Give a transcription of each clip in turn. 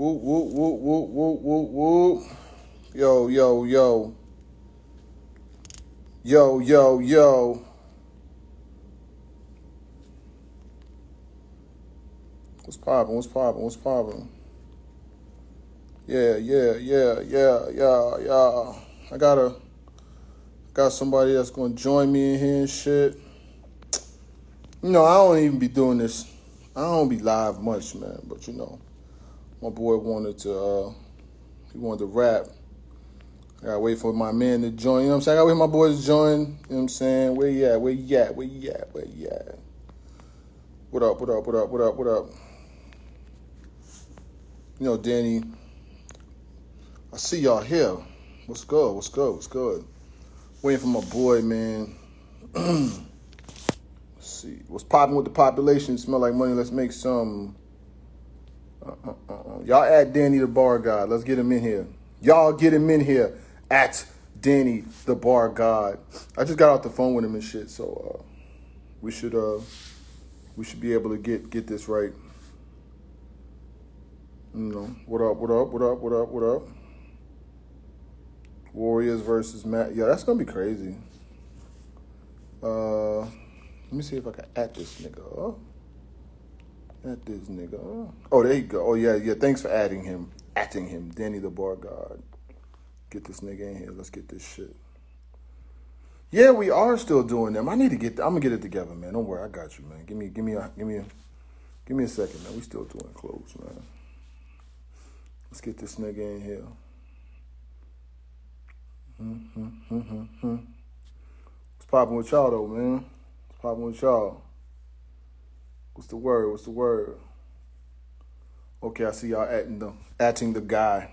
Woo, woo, woo, woo, woo, woo, woo. Yo, yo, yo. Yo, yo, yo. What's poppin'? What's poppin'? What's poppin'? Yeah, yeah, yeah, yeah, yeah, yeah. I got a got somebody that's gonna join me in here and shit. You know, I don't even be doing this. I don't be live much, man. But you know, my boy wanted to. uh He wanted to rap. I gotta wait for my man to join. You know what I'm saying? I gotta wait for my boys to join. You know what I'm saying? Where you at? Where you at? Where you at? Where you at? What up? What up? What up? What up? What up? You know, Danny. I see y'all here. What's good? What's good? What's good? Waiting for my boy, man. Let's see. What's popping with the population? Smell like money. Let's make some. Uh, uh, uh, uh. Y'all add Danny the bar god. Let's get him in here. Y'all get him in here at Danny the bar god. I just got off the phone with him and shit, so uh, we should we should be able to get get this right. You know, what up? What up? What up? What up? What up? Warriors versus Matt. Yeah, that's gonna be crazy. Uh, let me see if I can add this nigga. Oh, at this nigga. Oh, there you go. Oh yeah, yeah. Thanks for adding him. Atting him, Danny the bar god. Get this nigga in here. Let's get this shit. Yeah, we are still doing them. I need to get. I'm gonna get it together, man. Don't worry, I got you, man. Give me, give me a, give me a, give me a second, man. We still doing clothes, man. Let's get this nigga in here. Mm-hmm, mm-hmm, mm-hmm. What's popping with y'all though, man? What's popping with y'all? What's the word? What's the word? Okay, I see y'all acting the atting the guy.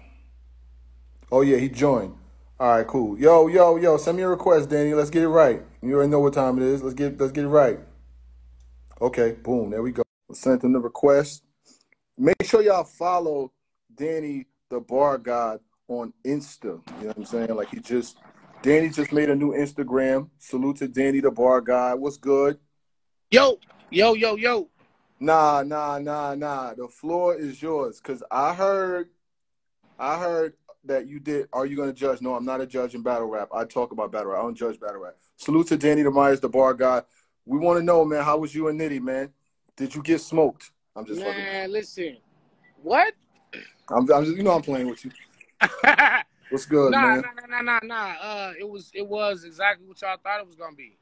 Oh yeah, he joined. All right, cool. Yo, yo, yo, send me a request, Danny. Let's get it right. You already know what time it is. Let's get let's get it right. Okay, boom, there we go. Sent him the request. Make sure y'all follow Danny the Bar God on Insta. You know what I'm saying? Like he just Danny just made a new Instagram. Salute to Danny the Bar God. What's good? Yo, yo, yo, yo. Nah, nah, nah, nah. The floor is yours. Cause I heard I heard that you did are you gonna judge? No, I'm not a judge in battle rap. I talk about battle rap. I don't judge battle rap. Salute to Danny the Myers, the bar guy. We wanna know, man, how was you and Nitty, man? Did you get smoked? I'm just Man, fucking listen. What? I'm, I'm just you know I'm playing with you. What's good, nah, man? nah, nah, nah, nah. Uh, it was it was exactly what y'all thought it was gonna be.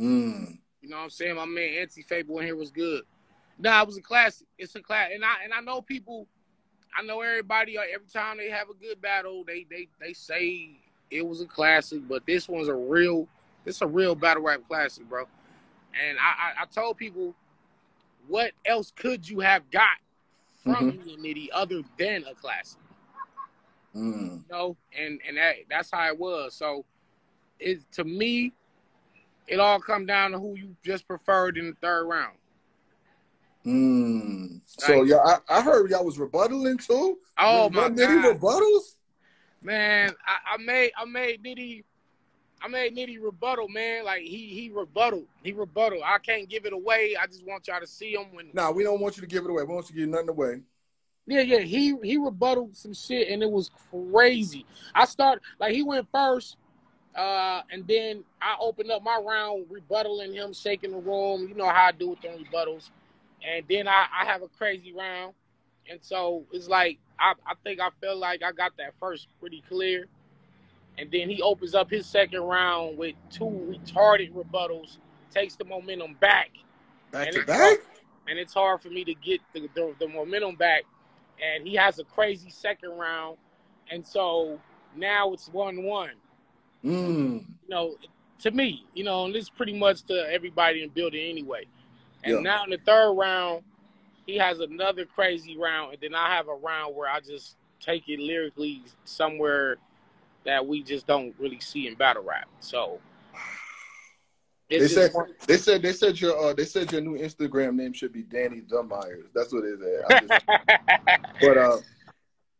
Mm. You know what I'm saying? My man Anti Fable in here was good. Nah, it was a classic. It's a class, and I and I know people. I know everybody. uh, Every time they have a good battle, they they they say it was a classic. But this one's a real. It's a real battle rap classic, bro. And I I, I told people, what else could you have got from Mhm. me Nitty other than a classic? Mm. you know, and and that that's how it was. So, it to me, it all come down to who you just preferred in the third round. Mm. So Like- yeah, I, I heard y'all was rebuttaling too. Oh my Nitty god, rebuttals? man! I, I made I made Nitty, I made Nitty rebuttal, man. Like he he rebuttal, he rebuttal. I can't give it away. I just want y'all to see him when. Nah, we don't want you to give it away. We want you to give nothing away. Yeah, yeah. He he rebutted some shit, and it was crazy. I started like he went first, uh, and then I opened up my round, rebuttaling him, shaking the room. You know how I do with the rebuttals, and then I, I have a crazy round, and so it's like I I think I feel like I got that first pretty clear, and then he opens up his second round with two retarded rebuttals, takes the momentum back, Back And to it's back? and it's hard for me to get the, the, the momentum back. And he has a crazy second round, and so now it's one one. Mm. You know, to me, you know, and this is pretty much to everybody in the building anyway. And Yeah. now in the third round, he has another crazy round, and then I have a round where I just take it lyrically somewhere that we just don't really see in battle rap. So They said they said they said your uh, they said your new Instagram name should be Danny the Myers. That's what it is. Just- but uh,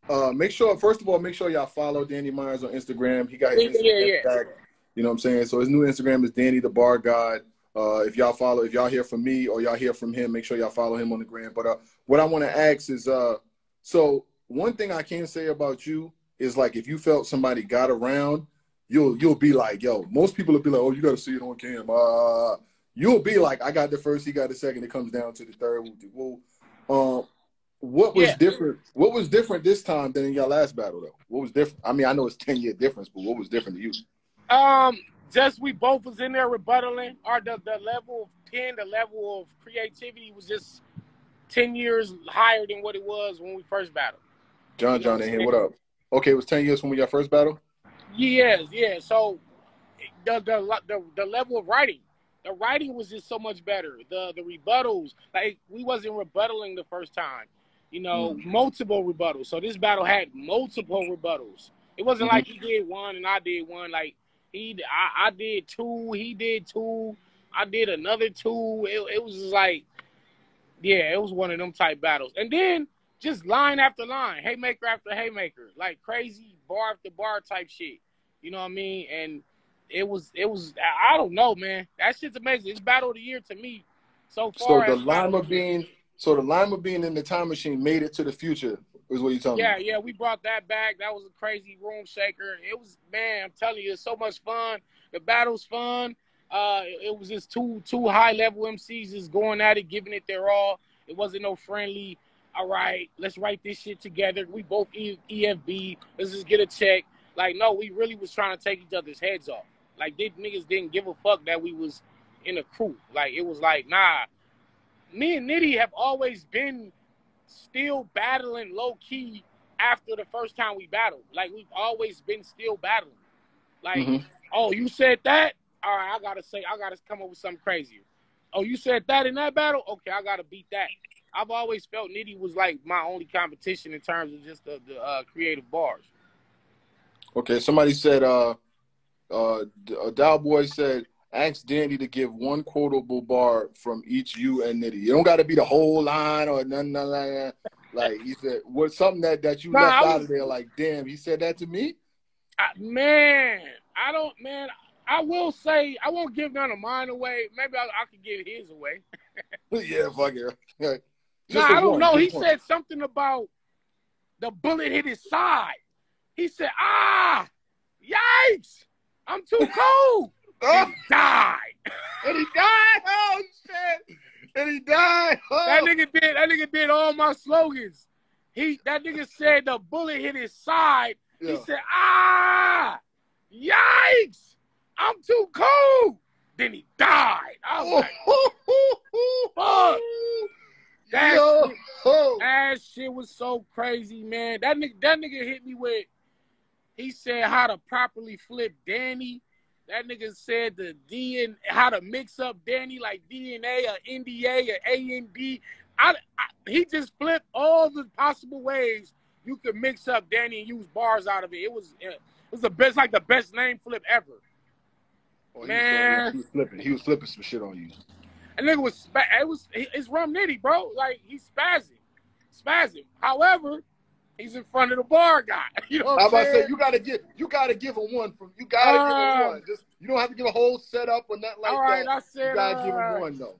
uh, make sure first of all, make sure y'all follow Danny Myers on Instagram. He got his Instagram yeah, yeah. back. You know what I'm saying? So his new Instagram is Danny the Bar God. Uh, if y'all follow, if y'all hear from me or y'all hear from him, make sure y'all follow him on the gram. But uh, what I want to ask is, uh, so one thing I can say about you is like if you felt somebody got around, you'll you'll be like, yo, most people will be like, oh, you got to see it on cam. Uh, you'll be like, I got the first, he got the second. It comes down to the third. Well, um, what was yeah. different? What was different this time than in your last battle, though? What was different? I mean, I know it's ten year difference, but what was different to you? Um, just we both was in there rebuttaling, or the the level of pen, the level of creativity was just ten years higher than what it was when we first battled. John, John, in here. What up? Okay, it was ten years when we got first battle. Yes, yeah. So the the the, the level of writing the writing was just so much better. The the rebuttals, like we wasn't rebuttaling the first time, you know, mm-hmm. multiple rebuttals. So this battle had multiple rebuttals. It wasn't mm-hmm. like he did one and I did one. Like he, I, I did two, he did two, I did another two. It, it was just like, yeah, it was one of them type battles. And then just line after line, haymaker after haymaker, like crazy bar after bar type shit. You know what I mean? And it was it was I don't know, man. That shit's amazing. It's battle of the year to me so far. So the lima bean, so the lima being in the time machine made it to the future. Is what you telling yeah, me? Yeah, yeah, we brought that back. That was a crazy room shaker. It was man, I'm telling you, it's so much fun. The battle's fun. Uh, it was just two two high level MCs just going at it, giving it their all. It wasn't no friendly. All right, let's write this shit together. We both EFB. Let's just get a check. Like, no, we really was trying to take each other's heads off. Like they niggas didn't give a fuck that we was in a crew. Like it was like, nah. Me and Nitty have always been still battling low key after the first time we battled. Like we've always been still battling. Like, mm-hmm. oh, you said that? All right, I gotta say, I gotta come up with something crazier. Oh, you said that in that battle? Okay, I gotta beat that. I've always felt Nitty was like my only competition in terms of just the, the uh, creative bars. Okay, somebody said uh uh, uh Dow Boy said, ask Danny to give one quotable bar from each you and Nitty. You don't got to be the whole line or nothing, nothing like that. Like he said, what's something that, that you nah, left was, out of there? Like, damn, he said that to me. I, man, I don't, man. I will say I won't give none of mine away. Maybe I, I could give his away. yeah, fuck it. no, nah, I don't one, know. He one. said something about the bullet hit his side. He said, "Ah, yikes!" I'm too cold. And he died. and he died. Oh shit. And he died. Oh. That nigga did. That nigga did all my slogans. He that nigga said the bullet hit his side. Yeah. He said, "Ah, yikes! I'm too cold." Then he died. I was like, "Fuck." That, Yo. shit, that shit was so crazy, man. That nigga, that nigga hit me with he said how to properly flip Danny. That nigga said the D and how to mix up Danny like DNA or NDA or AND. I, I, he just flipped all the possible ways you could mix up Danny and use bars out of it. It was it was the best, like the best name flip ever. Oh, Man, he was, flipping. He was flipping some shit on you. And nigga was it was it's Rum Nitty, bro. Like he's spazzing, spazzing. However, He's in front of the bar guy. You know what I'm about to say you gotta give you gotta give him one from you gotta uh, give him one. Just you don't have to give a whole setup or nothing like all right, that. I said, you gotta uh, give him one though.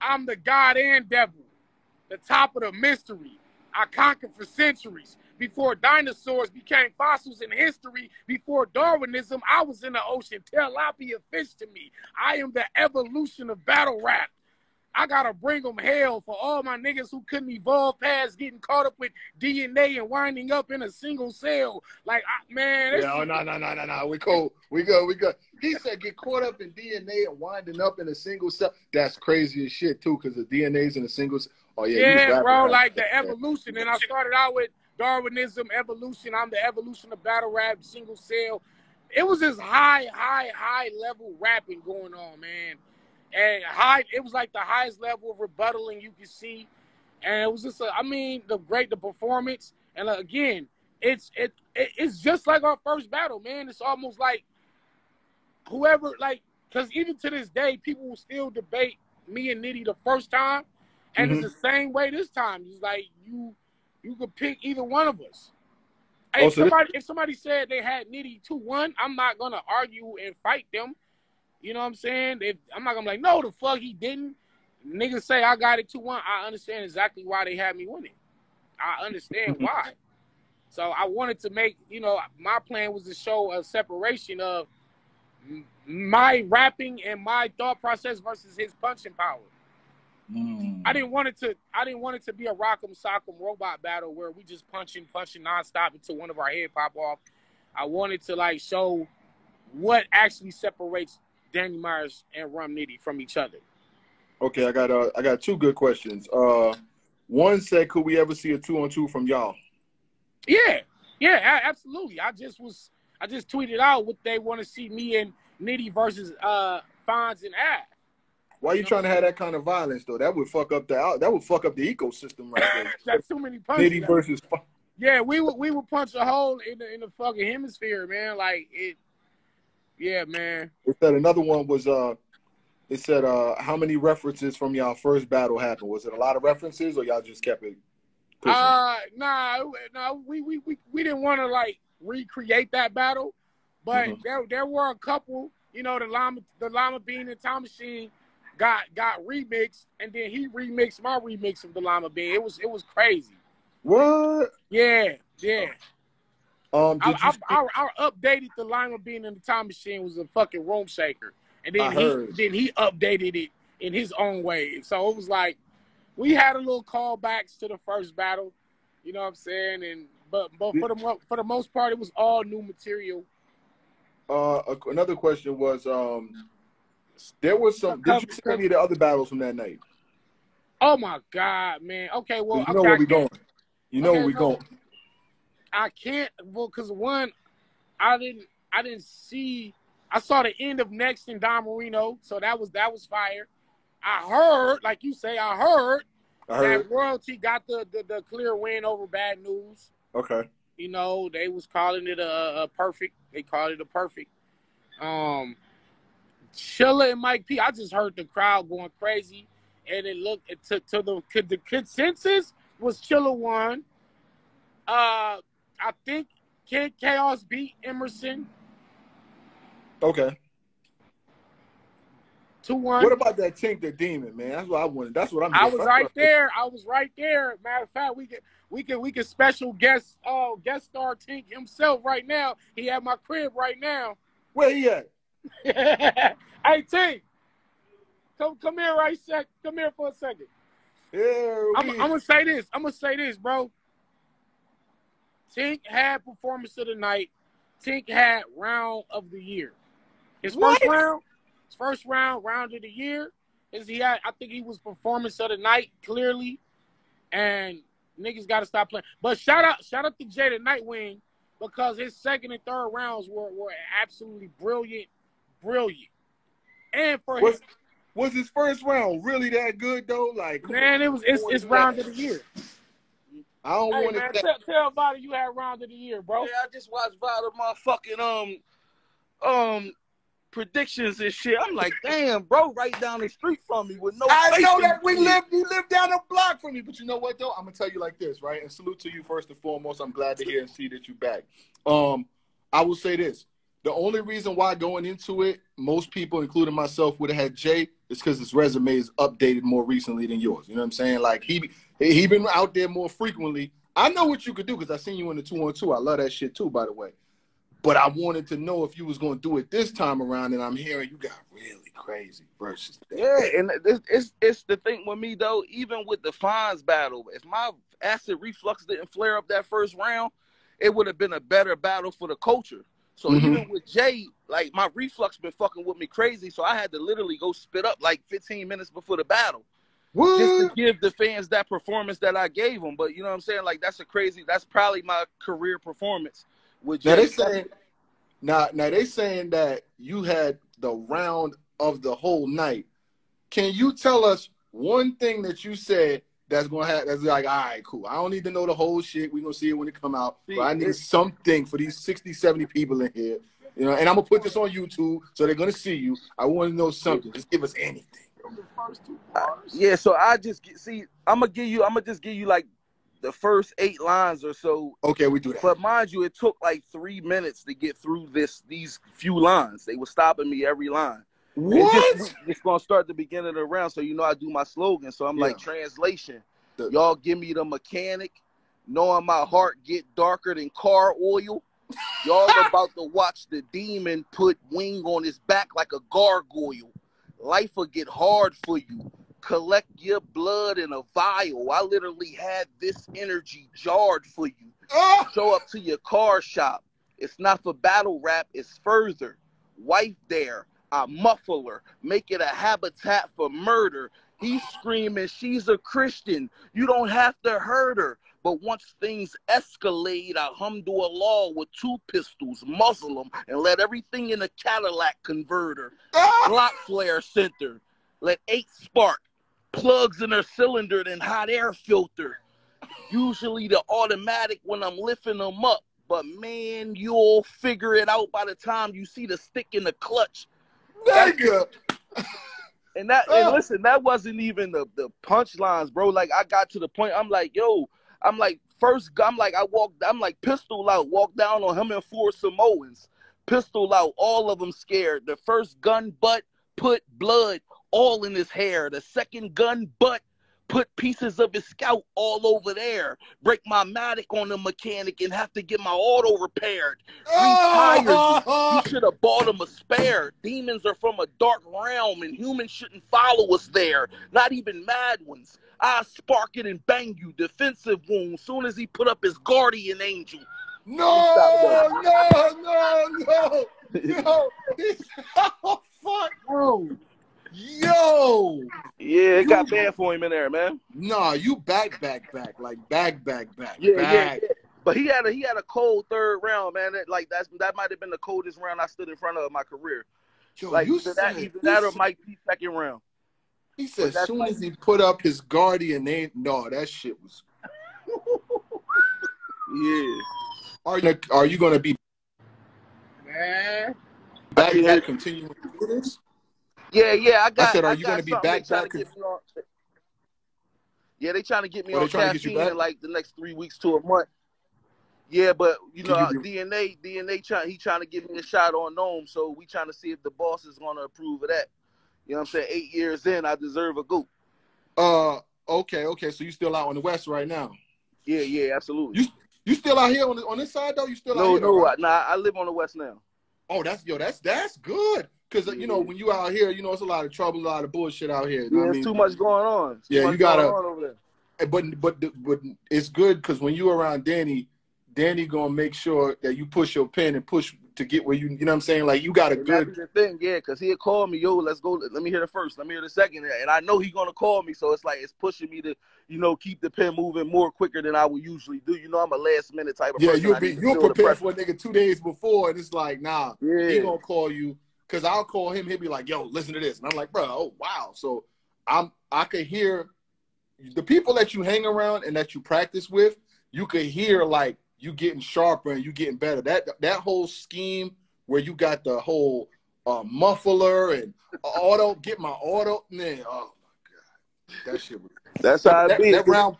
I'm the God and devil, the top of the mystery. I conquered for centuries. Before dinosaurs became fossils in history, before Darwinism, I was in the ocean. Tilapia fish to me. I am the evolution of battle rap. I gotta bring them hell for all my niggas who couldn't evolve past getting caught up with DNA and winding up in a single cell. Like, I, man. Oh, no, no, no, no, no. We cool. We go. We go. He said get caught up in DNA and winding up in a single cell. That's crazy as shit too, because the DNA's in a single. Oh yeah. Yeah, bro. Like the evolution, and I started out with Darwinism, evolution. I'm the evolution of battle rap, single cell. It was this high, high, high level rapping going on, man and high. It was like the highest level of rebuttaling you could see, and it was just. A, I mean, the great the performance, and uh, again, it's it, it it's just like our first battle, man. It's almost like whoever like because even to this day, people will still debate me and Nitty the first time, and mm-hmm. it's the same way this time. It's like you you could pick either one of us. Oh, if somebody if somebody said they had Nitty two one, I'm not gonna argue and fight them you know what I'm saying? If, I'm not gonna be like, no, the fuck he didn't. niggas say I got it two one. I understand exactly why they had me winning. I understand why. So I wanted to make, you know, my plan was to show a separation of my rapping and my thought process versus his punching power. Mm. I didn't want it to. I didn't want it to be a rock'em sock'em robot battle where we just punching, punching nonstop until one of our head pop off. I wanted to like show what actually separates Danny Myers and Rum Nitty from each other. Okay, I got uh, I got two good questions. Uh, one said, could we ever see a two on two from y'all? Yeah, yeah, absolutely. I just was, I just tweeted out what they want to see me and Nitty versus uh Fonz and Ave. Why are you, you trying to have that kind of violence though? That would fuck up the out that would fuck up the ecosystem right there. That's too many punches. Nitty versus. Yeah, we would we would punch a hole in the in the fucking hemisphere, man. Like it. Yeah, man. It said another one was uh, it said uh, how many references from y'all first battle happened? Was it a lot of references, or y'all just kept it? Pushing? Uh, nah, no, we we we we didn't want to like recreate that battle, but mm-hmm. there there were a couple. You know, the llama the llama bean and time machine got got remixed, and then he remixed my remix of the Llama Bean. It was it was crazy. What? Yeah, yeah. Um, I, I, I, I, updated the Lima being in the time machine was a fucking room shaker, and then he then he updated it in his own way. So it was like we had a little callbacks to the first battle, you know what I'm saying? And but but for the for the most part, it was all new material. Uh, another question was um there was some. Did you see any of the other battles from that night? Oh my god, man. Okay, well, you know okay, where we going. You know okay, where we going. I can't. Well, because one, I didn't. I didn't see. I saw the end of Next and Don Marino, so that was that was fire. I heard, like you say, I heard, I heard. that royalty got the, the, the clear win over Bad News. Okay. You know they was calling it a, a perfect. They called it a perfect. Um, Chilla and Mike P. I just heard the crowd going crazy, and it looked to, to the the consensus was Chilla won. Uh, I think Kid Chaos beat Emerson. Okay. Two one. What about that Tink the Demon, man? That's what I wanted. That's what I'm. I was right there. I was right there. Matter of fact, we can we can we can special guest uh guest star Tink himself right now. He at my crib right now. Where he at? hey T, come come here right sec. Come here for a second. Yeah, I'm, I'm, gonna say this. I'm gonna say this, bro. Tink had performance of the night. Tink had round of the year. His what? first round, his first round, round of the year, is he had. I think he was performance of the night clearly, and niggas got to stop playing. But shout out, shout out to Jay the Nightwing because his second and third rounds were were absolutely brilliant brilliant. And for was, his, was his first round really that good though? Like man, it was it's, it's round of the year. I don't hey, want to tell, tell everybody you had round of the year, bro. Yeah, I just watched Vada motherfucking um um predictions and shit. I'm like, damn, bro, right down the street from me with no. I know that we live, you live down the block from me, but you know what though? I'm gonna tell you like this, right? And salute to you first and foremost. I'm glad to hear and see that you're back. Um, I will say this: the only reason why going into it, most people, including myself, would have had Jay is because his resume is updated more recently than yours. You know what I'm saying? Like he he been out there more frequently. I know what you could do because I seen you in the two on two. I love that shit too, by the way. But I wanted to know if you was going to do it this time around, and I'm hearing you got really crazy versus. That. Yeah, and it's, it's it's the thing with me though. Even with the Fonz battle, if my acid reflux didn't flare up that first round, it would have been a better battle for the culture. So mm-hmm. even with Jay, like my reflux been fucking with me crazy, so I had to literally go spit up like 15 minutes before the battle. What? Just to give the fans that performance that I gave them. But you know what I'm saying? Like that's a crazy. That's probably my career performance. With Now they saying, now now they saying that you had the round of the whole night. Can you tell us one thing that you said that's gonna have that's like all right cool i don't need to know the whole shit we're gonna see it when it come out see, but i need something for these 60 70 people in here you know and i'm gonna put this on youtube so they're gonna see you i want to know something just give us anything uh, yeah so i just get, see i'm gonna give you i'm gonna just give you like the first eight lines or so okay we do that but mind you it took like three minutes to get through this these few lines they were stopping me every line What? This, it's gonna start the beginning of the round, so you know I do my slogan. So I'm Yeah. like translation. The- Y'all give me the mechanic, knowing my heart get darker than car oil. Y'all about to watch the demon put wing on his back like a gargoyle. Life will get hard for you. Collect your blood in a vial. I literally had this energy jarred for you Ah! show up to your car shop. It's not for battle rap, it's further. Wife there, I muffler, make it a habitat for murder. He's screaming, she's a Christian. You don't have to hurt her. But once things escalate, I hum to a law with two pistols, muzzle them, and let everything in a Cadillac convert her. Ah! Glock flare center. Let eight spark. Plugs in her cylinder, then hot air filter. Usually the automatic when I'm lifting them up. But man, you'll figure it out by the time you see the stick in the clutch. Nigga. And that and Oh. listen, that wasn't even the the punchlines, bro. Like I got to the point, I'm like, yo, I'm like, first I'm like, I walked, I'm like pistol out, walk down on him and four Samoans. Pistol out, all of them scared. The first gun butt put blood all in his hair. The second gun butt put pieces of his scalp all over there. Break my matic on the mechanic and have to get my auto repaired. Oh! You should have bought him a spare. Demons are from a dark realm, and humans shouldn't follow us there. Not even mad ones. I spark it and bang you. Defensive wound. Soon as he put up his guardian angel. No, no, no, no. He's, oh, fuck. Bro, Yo. Yeah, it got bad for him in there, man. Nah, you back, back, back. Like back, back, back. Yeah, yeah, back. yeah. But he had a he had a cold third round, man. That, like that's that might have been the coldest round I stood in front of in my career. Yo, Like you either that, said, either you that or said- Mike P second round. He said as soon like- as he put up his guardian name, no, that shit was. Yeah. Are you are you gonna be man. back Yeah. back continuing to do this? Yeah, yeah. I got. I said, are I you gonna be something back, to get me on- Yeah, they trying to get me Oh, on trying to get you caffeine in like the next three weeks to a month. Yeah, but you know, you DNA, DNA, trying he trying to give me a shot on Gnome, so we trying to see if the boss is gonna approve of that. You know what I'm saying? Eight years in, I deserve a goop. Uh, okay, okay. So you still out on the west right now? Yeah, yeah, absolutely. You You still out here on the, on this side though? You still out no, here? no, right? I, nah, I live on the west now. Oh, that's yo, that's that's good. Cause uh, you know when you out here, you know it's a lot of trouble, a lot of bullshit out here. you Yeah, I mean? too much going on. It's Yeah, you gotta- going on over there. but but but it's good because when you around Danny, Danny gonna make sure that you push your pen and push to get where you you know what I'm saying. Like you got a And good. thing, yeah, because he'll call me, yo, let's go, let me hear the first, let me hear the second, and I know he's gonna call me, so it's like it's pushing me to, you know, keep the pen moving more quicker than I would usually do. You know, I'm a last minute type of Yeah, person. you'll be you'll prepare for a nigga two days before, and it's like nah, he gonna call you because I'll call him. He'll be like, yo, listen to this, and I'm like, bro, oh wow. So I'm I could hear the people that you hang around and that you practice with. You could hear like you getting sharper and you getting better. That that whole scheme where you got the whole uh, muffler and auto, get my auto, man. Oh my god, that shit was that's how it that, be. that round.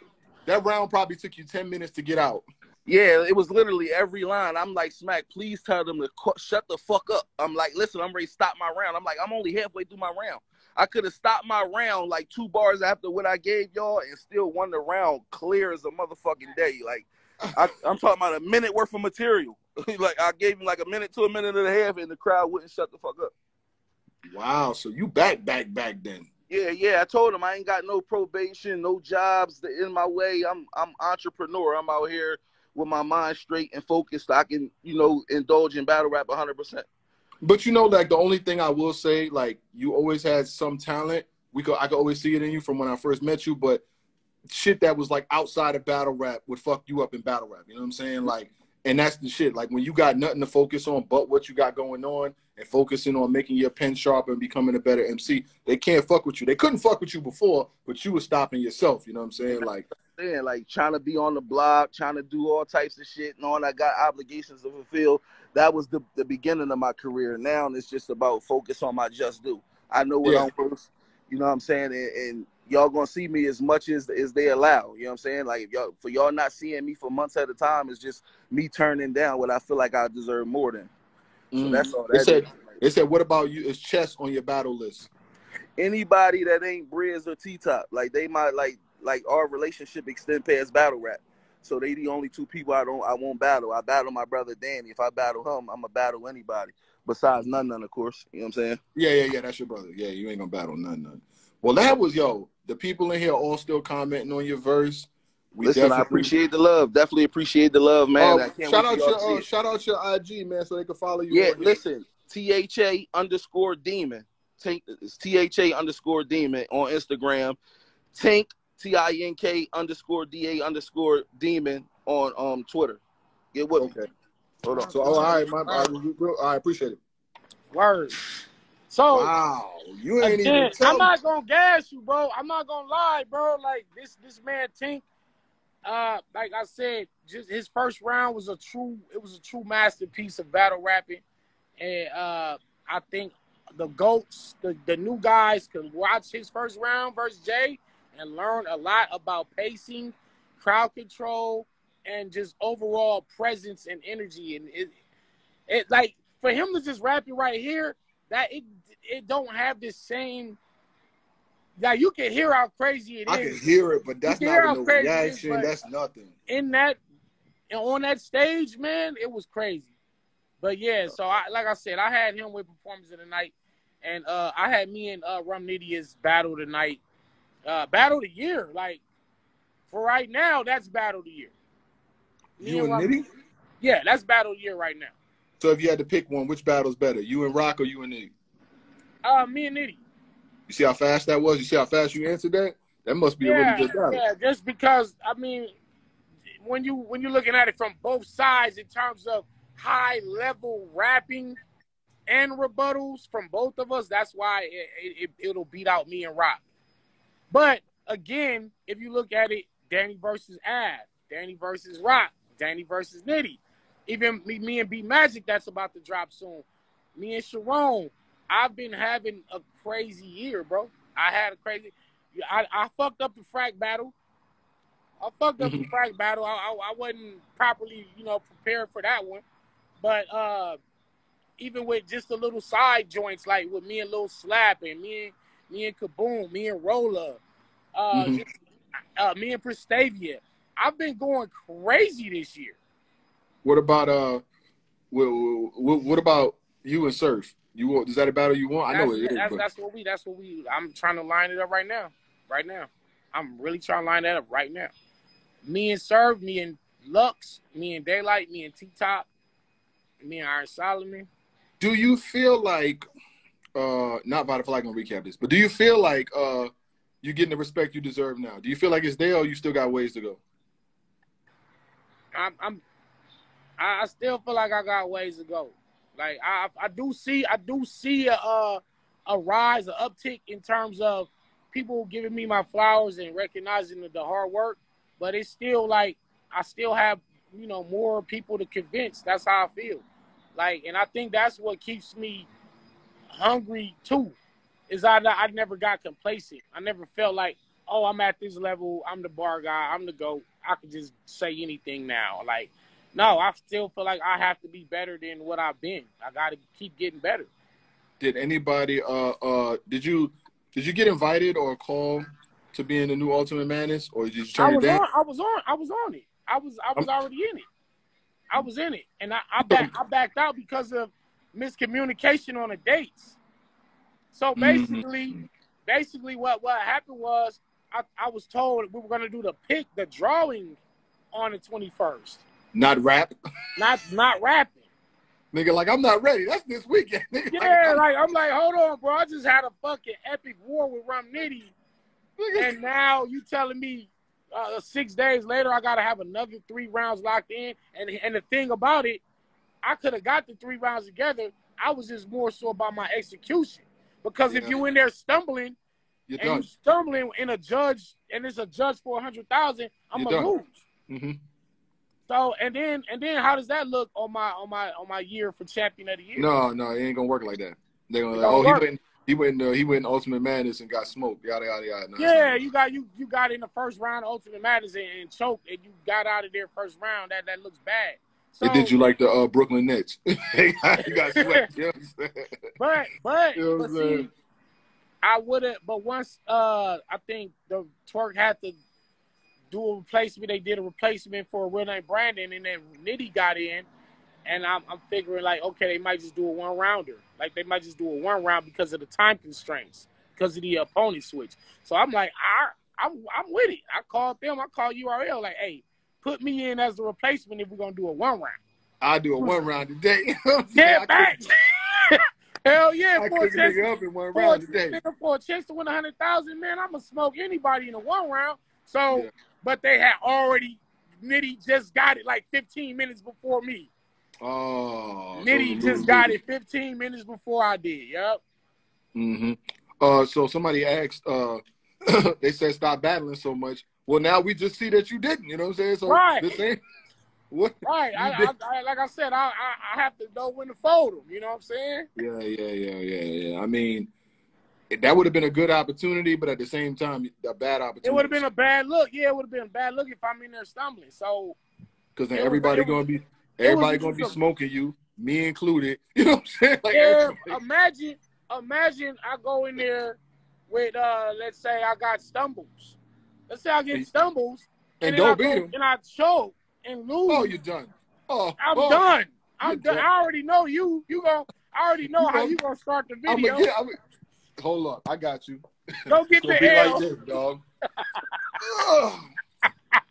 That round probably took you ten minutes to get out. Yeah, it was literally every line. I'm like, Smack, please tell them to shut the fuck up. I'm like, listen, I'm ready to stop my round. I'm like, I'm only halfway through my round. I could have stopped my round like two bars after what I gave y'all and still won the round clear as a motherfucking day. Like, I, I'm talking about a minute worth of material. like, I gave him like a minute to a minute and a half, and the crowd wouldn't shut the fuck up. Wow, so you back, back, back then. Yeah, yeah. I told him I ain't got no probation, no jobs that in my way. I'm I'm entrepreneur. I'm out here with my mind straight and focused. I can, you know, indulge in battle rap 100. percent But you know, like the only thing I will say, like you always had some talent. We could, I could always see it in you from when I first met you. But shit that was like outside of battle rap would fuck you up in battle rap. You know what I'm saying? Like, and that's the shit. Like when you got nothing to focus on but what you got going on, and focusing on making your pen sharper and becoming a better MC, they can't fuck with you. They couldn't fuck with you before, but you were stopping yourself. You know what I'm saying? Like, Saying like trying to be on the block, trying to do all types of shit, knowing I got obligations to fulfill. That was the the beginning of my career. Now it's just about focus on my just do. I know what Yeah. I'm worth. You know what I'm saying? And, and y'all gonna see me as much as as they allow. You know what I'm saying? Like if y'all for y'all not seeing me for months at a time, it's just me turning down what I feel like I deserve more than. So mm. that's all They that said. They said, what about you? Is chess on your battle list? Anybody that ain't Brizz or T Top, like they might like like our relationship extend past battle rap. So they the only two people I don't I won't battle. I battle my brother Danny. If I battle him, I'm gonna battle anybody. Besides none none, of course. You know what I'm saying? Yeah, yeah, yeah. That's your brother. Yeah, you ain't gonna battle none none. Well, that was yo. The people in here all still commenting on your verse. We Listen, I appreciate the love. Definitely appreciate the love, man. Uh, shout out your uh, shout out your IG, man, so they can follow you. Yeah, listen, T H A underscore demon. Tank T H A underscore demon on Instagram. Tank T I N K underscore D A underscore demon on um Twitter. Get with okay. me. Hold on. So, oh, all right, my, I, I appreciate it. Word. So, wow, you ain't again, even. I'm not gonna gas you, bro. I'm not gonna lie, bro. Like this, this man Tink. Uh, like I said, just his first round was a true. It was a true masterpiece of battle rapping, and uh, I think the goats, the the new guys, can watch his first round versus Jay and learn a lot about pacing, crowd control, and just overall presence and energy. And it, it like for him to just rap it right here, that it it don't have this same. Yeah, you can hear how crazy it I is. I can hear it, but that's not no reaction. Is, that's nothing. In that, on that stage, man, it was crazy. But yeah, so I like I said, I had him with performance of the night, and uh, I had me and uh, Rum Nitty's battle tonight, uh, battle of the year. Like for right now, that's battle of the year. Me you and, and Nitty? Yeah, that's battle of the year right now. So if you had to pick one, which battle's better, you and Roc or you and Nitty? Uh, me and Nitty. You see how fast that was? You see how fast you answered that? That must be yeah, a really good battle. Yeah, just because I mean, when you when you're looking at it from both sides in terms of high level rapping and rebuttals from both of us, that's why it, it, it'll beat out me and Roc. But again, if you look at it, Danny versus Ave, Danny versus Roc, Danny versus Nitty. Even me, me and B Magic, that's about to drop soon. Me and Sharon, I've been having a crazy year, bro. I had a crazy. I, I fucked up the frag battle. I fucked up the mm-hmm. battle. I, I, I wasn't properly, you know, prepared for that one. But uh even with just the little side joints, like with me and Lil Slap and me and me and Kaboom, me and Rolla, uh, mm-hmm. just, uh, me and Prestavia, I've been going crazy this year. What about uh, what, what about you and Surf? You want is that a battle you want? That's, I know it is. That's, that's what we. That's what we. I'm trying to line it up right now. Right now, I'm really trying to line that up right now. Me and Surf, me and Lux, me and Daylight, me and T Top, me and Iron Solomon. Do you feel like, uh, not like I'm gonna recap this, but do you feel like uh, you're getting the respect you deserve now? Do you feel like it's there, or you still got ways to go? I'm, I'm I still feel like I got ways to go. Like I, I do see, I do see a, a, a rise, an uptick in terms of people giving me my flowers and recognizing the, the hard work. But it's still like I still have, you know, more people to convince. That's how I feel. Like, and I think that's what keeps me hungry too. Is I I never got complacent. I never felt like, oh, I'm at this level. I'm the bar guy. I'm the goat. I can just say anything now. Like no, I still feel like I have to be better than what I've been. I got to keep getting better. Did anybody? Uh, uh, did you did you get invited or call to be in the new Ultimate Madness, or did you turn I was it down? On, I was on. I was on it. I was. I was already in it. I was in it, and I I, back, I backed out because of miscommunication on the dates. So mm-hmm. basically, mm-hmm. basically what what happened was I, I was told we were going to do the pick the drawing on the twenty first. Not rap. Not not rapping. Nigga, like I'm not ready. That's this weekend. Nigga, yeah, like, I'm like, hold on, bro. I just had a fucking epic war with Rum Nitty, and now you telling me uh, six days later I gotta have another three rounds locked in. And and the thing about it, I could have got the three rounds together. I was just more so about my execution because yeah. if you in there stumbling You're and done. you stumbling in a judge and it's a judge for a hundred thousand, I'm You're gonna done. lose. Mm-hmm. So and then and then how does that look on my on my on my year for champion of the year? No, no, it ain't gonna work like that. They're gonna like, oh work. he went he went uh, he went Ultimate Madness and got smoked. Yada yada yada. No, yeah, you got you you got in the first round Ultimate Madness and, and choked and you got out of there first round. That that looks bad. So, it did you like the uh, Brooklyn Nets. you got swept. You know? But but, You know but see. I would have. But once uh, I think the twerk had to do a replacement. They did a replacement for a real name Brandon, and then Nitty got in. And I'm, I'm figuring like, okay, they might just do a one rounder. Like they might just do a one round because of the time constraints, because of the opponent switch. So I'm like, I, I'm, I'm with it. I called them. I called URL like, hey, put me in as a replacement if we're gonna do a one round. I do a one round today. You know what I'm saying? Yeah, facts. Hell yeah, I for a chance, up in one for, round a, today. for a chance to win a hundred thousand, man, I'm gonna smoke anybody in a one round. So, Yeah. but they had already Nitty just got it like 15 minutes before me. Oh, Nitty just got it 15 minutes before I did. Yep. Mm-hmm. Uh, so somebody asked, uh, they said stop battling so much. Well, now we just see that you didn't. You know what I'm saying? So Right. this ain't what. Right. I, I, I, like I said, I, I, I have to know when to fold them. You know what I'm saying? Yeah, yeah, yeah, yeah, yeah. I mean, that would have been a good opportunity, but at the same time, a bad opportunity. It would have been a bad look. Yeah, it would have been a bad look if I'm in there stumbling. So, because then everybody was- gonna be everybody gonna be smoking you, me included. You know what I'm saying? Like, yeah, everybody- imagine, imagine I go in there with, uh, let's say I got stumbles. Let's say I get And- stumbles and I don't beat him. And I choke and lose. Oh, you're done. Oh, I'm oh, done. I'm done. done. I already know you. You go. I already know You how you gonna start the I'm video. gonna. I'm gonna, hold up, I got you. Go get the be L. like this, dog.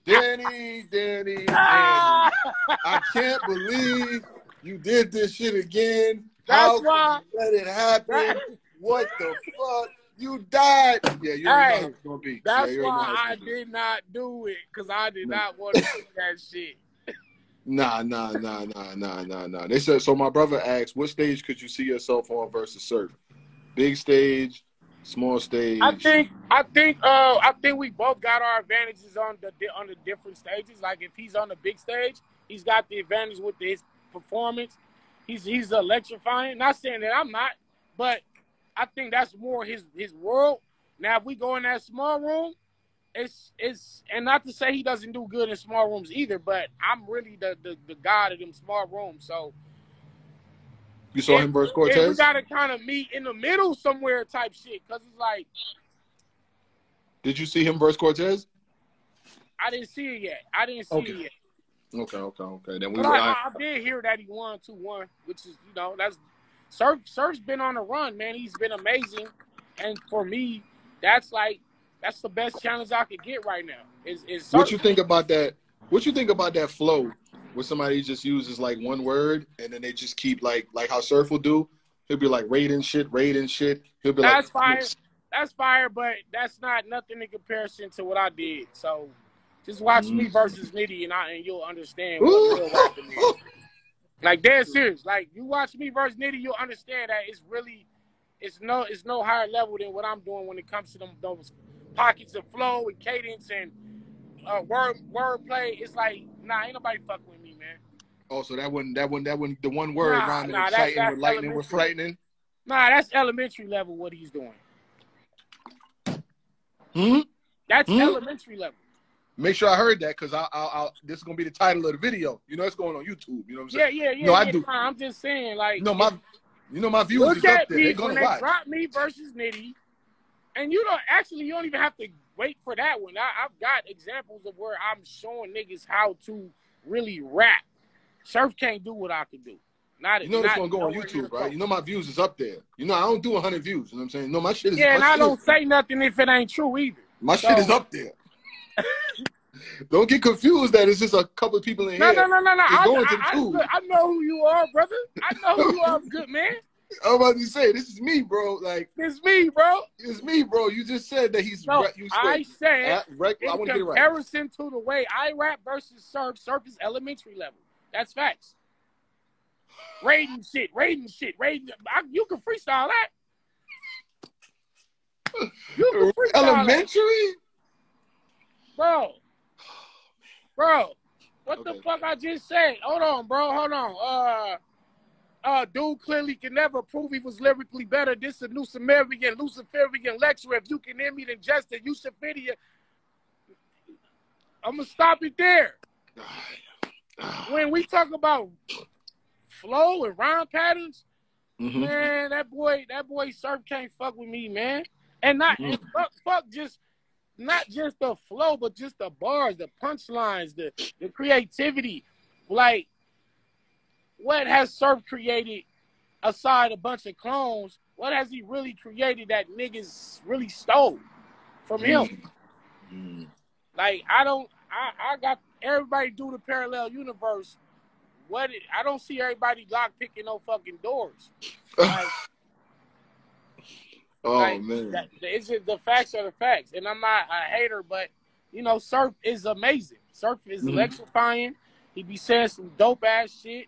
Danny, Danny, Danny. I can't believe you did this shit again. That's How why- let it happen? That- what the fuck? You died. Yeah, you know Hey, gonna be. That's yeah, you already know why I did not do it because I did No. not want to do that shit. Nah, nah, nah, nah, nah, nah, nah. They said so. My brother asked, "What stage could you see yourself on versus surf? Big stage, small stage." I think I think uh I think we both got our advantages on the on the different stages. Like if he's on the big stage, he's got the advantage with his performance. He's he's electrifying. Not saying that I'm not, but I think that's more his his world. Now if we go in that small room, it's it's and not to say he doesn't do good in small rooms either, but I'm really the the, the god of them small rooms. So you saw him versus Cortez. we gotta kind of meet in the middle somewhere type shit. Cause it's like Did you see him versus Cortez? I didn't see it yet. I didn't see Okay. it yet. Okay, okay, okay. Then we. But I, I, I did hear that he won two one, which is you know that's Surf. Surf's been on a run, man. He's been amazing, and for me, that's like that's the best challenge I could get right now. Is is Surf. what you think about that? What you think about that flow where somebody just uses like one word and then they just keep like like how Surf will do? He'll be like raiding shit, raiding shit. He'll be That's like, fire. That's fire, but that's not nothing in comparison to what I did. So just watch me Mm. versus Nitty, and I and you'll understand what real rapping is. Like dead serious. Like you watch me versus Nitty, you'll understand that it's really it's no it's no higher level than what I'm doing when it comes to them those pockets of flow and cadence and uh, word wordplay. It's like nah, ain't nobody fucking with me, man. Oh, so that wasn't that wasn't that wasn't the one word Nah, rhyming nah, and that's- that's with lightning with frightening. Nah, that's elementary level what he's doing. Hmm? That's Hmm? elementary level. Make sure I heard that because I, I, I, this is gonna be the title of the video. You know, it's going on YouTube. You know what I'm Yeah, saying? yeah, yeah. No, I do. I'm just saying, like, no, my, you know my views look is up there. me They're when gonna they watch. drop me versus Nitty, and you don't actually you don't even have to wait for that one. I, I've got examples of where I'm showing niggas how to really rap. Surf can't do what I can do. Not You know it's not gonna go on YouTube, right? You know my views is up there. You know I don't do 100 views. You know what I'm saying? No, my shit is. Yeah, and I shit don't say nothing if it ain't true either. My shit is up there. don't get confused that it's just a couple of people in No, here. no, no, no, no. It's I, going to I, I. I know who you are, brother. I know who you are, good man. I'm about to say this is me, bro. Like It's me, bro. it's me, bro. You just said that he's. No, you I said, said at rec- I in want to get it right. comparison to the way I rap versus Surf, Surf is elementary level. That's facts. Raiding shit, raiding shit, raiding. I, you can freestyle that. You can freestyle that, Elementary. Bro. Bro, what the fuck I just said? Hold on, bro. Hold on. Uh, uh, dude clearly can never prove he was lyrically better. This a Luciferian, Luciferian lecture. If you can hear me, then just a Yusufidia. I'm gonna stop it there. when we talk about flow and rhyme patterns, Mhm. man, that boy, that boy Surf can't fuck with me, man. And not and fuck, fuck just not just the flow, but just the bars, the punchlines, the the creativity. Like, what has Surf created aside a bunch of clones? What has he really created that niggas really stole from him? Mm. Like I don't, I, I got everybody do the parallel universe. What it, I don't see everybody lock picking no fucking doors. Like, oh like, man. that- it's just the facts are the facts, and I'm not a hater, but you know, Surf is amazing. Surf is Mhm. electrifying. He be saying some dope ass shit,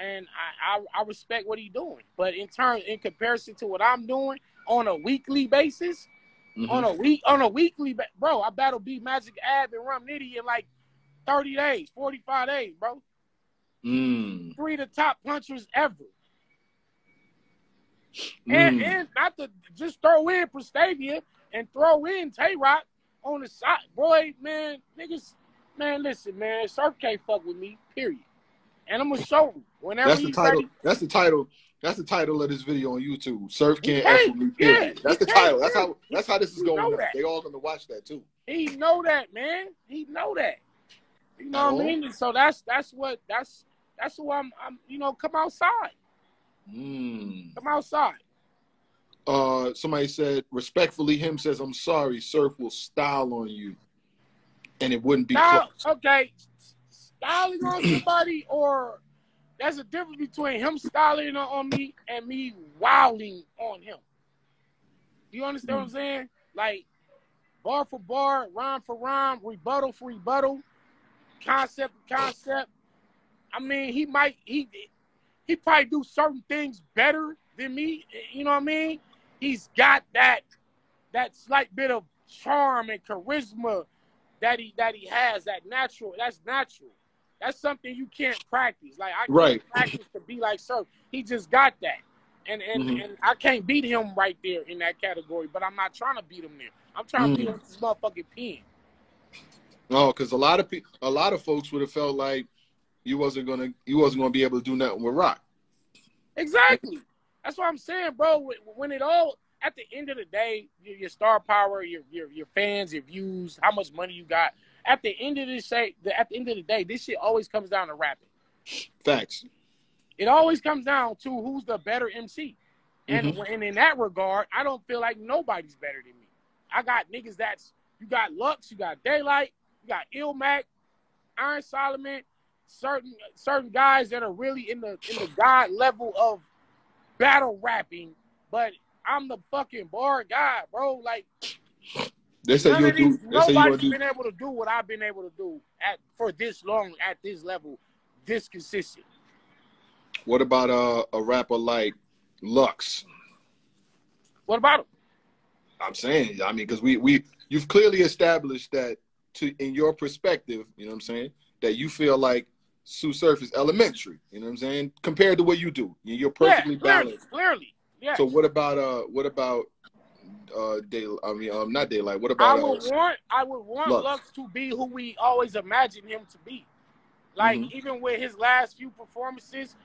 and I, I I respect what he doing. But in terms, in comparison to what I'm doing on a weekly basis, Mhm. on a week on a weekly, ba- bro, I battle beat Magic Ave and Rum Nitty in like 30 days, 45 days, bro. Mm. Three of the top punchers ever. And Mm. and not to just throw in Prestavia and throw in Tay Roc on the side. Boy, man, niggas, man, listen, man, Surf can't fuck with me, period. And I'm gonna show him whenever That's the title. ready. That's the title. That's the title of this video on YouTube. Surf can't F with me. yeah, That's the title. That's how. That's how this is going. know up. that. They all gonna watch that too. He know that, man. He know that. You know At what I mean? And so that's that's what that's that's who I'm I'm you know, come outside. Mm. Come outside. Uh, somebody said respectfully. Him says, "I'm sorry. Surf will style on you, and it wouldn't be Now, close." okay, styling on somebody, or that's a difference between him styling on me and me wilding on him. Do you understand what I'm saying? Like bar for bar, rhyme for rhyme, rebuttal for rebuttal, concept for concept. I mean, he might he he probably do certain things better than me. You know what I mean? He's got that that slight bit of charm and charisma that he that he has. That natural. That's natural. That's something you can't practice. Like I can't Right. practice to be like Surf. He just got that. And and, Mhm. and I can't beat him right there in that category, but I'm not trying to beat him there. I'm trying to beat Mhm. him with this motherfucking pen. No, because a lot of people, a lot of folks would have felt like you wasn't gonna, you wasn't gonna be able to do nothing with Roc. Exactly. That's what I'm saying, bro. When- it all at the end of the day, your, your star power, your, your your fans, your views, how much money you got. At the end of this say, at the end of the day, this shit always comes down to rapping. Facts. It always comes down to who's the better MC. And, mm-hmm. and in that regard, I don't feel like nobody's better than me. I got niggas that's you got Lux, you got Daylight, you got Ilmac, Iron Solomon, certain certain guys that are really in the in the god level of battle rapping, but I'm the fucking bar guy, bro. Like They say do. They say you gonna do. been able to do what I've been able to do at for this long, at this level, this consistent. What about uh, a rapper like Lux? What about him? I'm saying, I mean, because we we you've clearly established that to in your perspective, you know what I'm saying, that you feel like Tsu Surf is elementary, you know what I'm saying, compared to what you do. You- You're perfectly yeah, clearly, balanced. clearly. Yeah. So what about uh what about uh day I mean um not daylight, what about? I would uh, want I would want Lux. Lux. to be who we always imagined him to be. Like Mhm. even with his last few performances,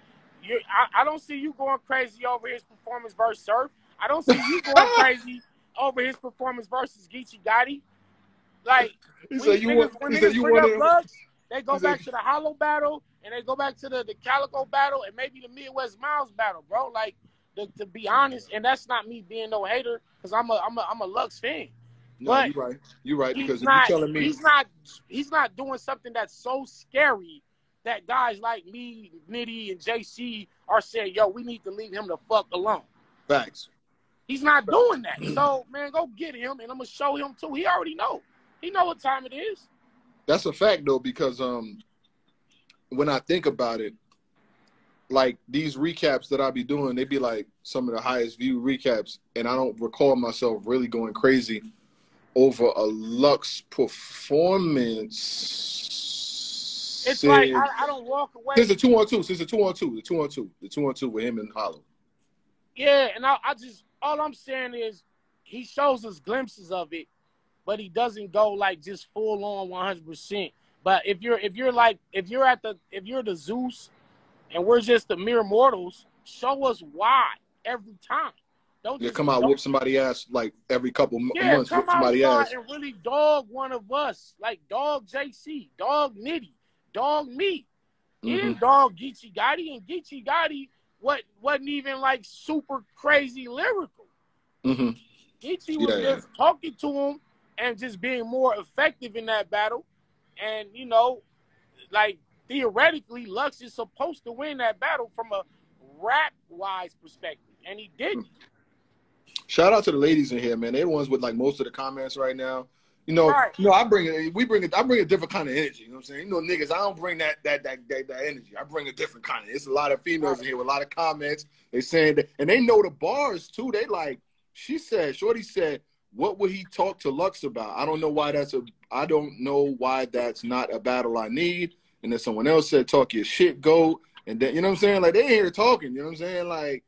you I, I don't see you going crazy over his performance versus Surf. I don't see you going crazy over his performance versus Geechi Gotti. Like he said you want he said you bring up wanted Lux, they go back to the Hollow battle and they go back to the, the Calicoe battle and maybe the Midwest Miles battle, bro. Like to, to be honest, and that's not me being no hater because I'm a I'm a I'm a Lux fan. No, but you're right. You're right, because not, you're telling me he's not he's not doing something that's so scary that guys like me, Nitty, and JC are saying, "Yo, we need to leave him the fuck alone." facts. He's not doing that. So, man, go get him, and I'm gonna show him too. He already know. He know what time it is. That's a fact though, because um, when I think about it, like these recaps that I be doing, they be like some of the highest view recaps, and I don't recall myself really going crazy over a Lux performance. It's like I, I don't walk away. since the two on two, since the two on two, the two on two, the two on two with him and Hollow. Yeah, and I, I just all I'm saying is he shows us glimpses of it, but he doesn't go like just full on 100. percent But if you're if you're like if you're at the if you're the Zeus, and we're just the mere mortals, show us why every time. Don't yeah, come out whoop somebody ass like every couple yeah, months. Whoop somebody ass and really dog one of us, like dog JC, dog Nitty, dog me, mm-hmm. and dog Geechi Gotti, and Geechi Gotti what wasn't even like super crazy lyrical. Mm-hmm. Geechi was yeah, just yeah. talking to him and just being more effective in that battle. And you know, like theoretically, Lux is supposed to win that battle from a rap wise perspective, and he didn't. Shout out to the ladies in here, man. They're the ones with like most of the comments right now. You know, right. you know, I bring it. We bring it. I bring a different kind of energy. You know what I'm saying? You know, niggas, I don't bring that that that that, that energy. I bring a different kind of. It's a lot of females in here with a lot of comments. They saying that, and they know the bars too. They like. She said, Shorty said, what would he talk to Lux about? I don't know why that's a. I don't know why that's not a battle I need. And then someone else said, talk your shit, go. And then you know what I'm saying? Like they ain't here talking. You know what I'm saying? Like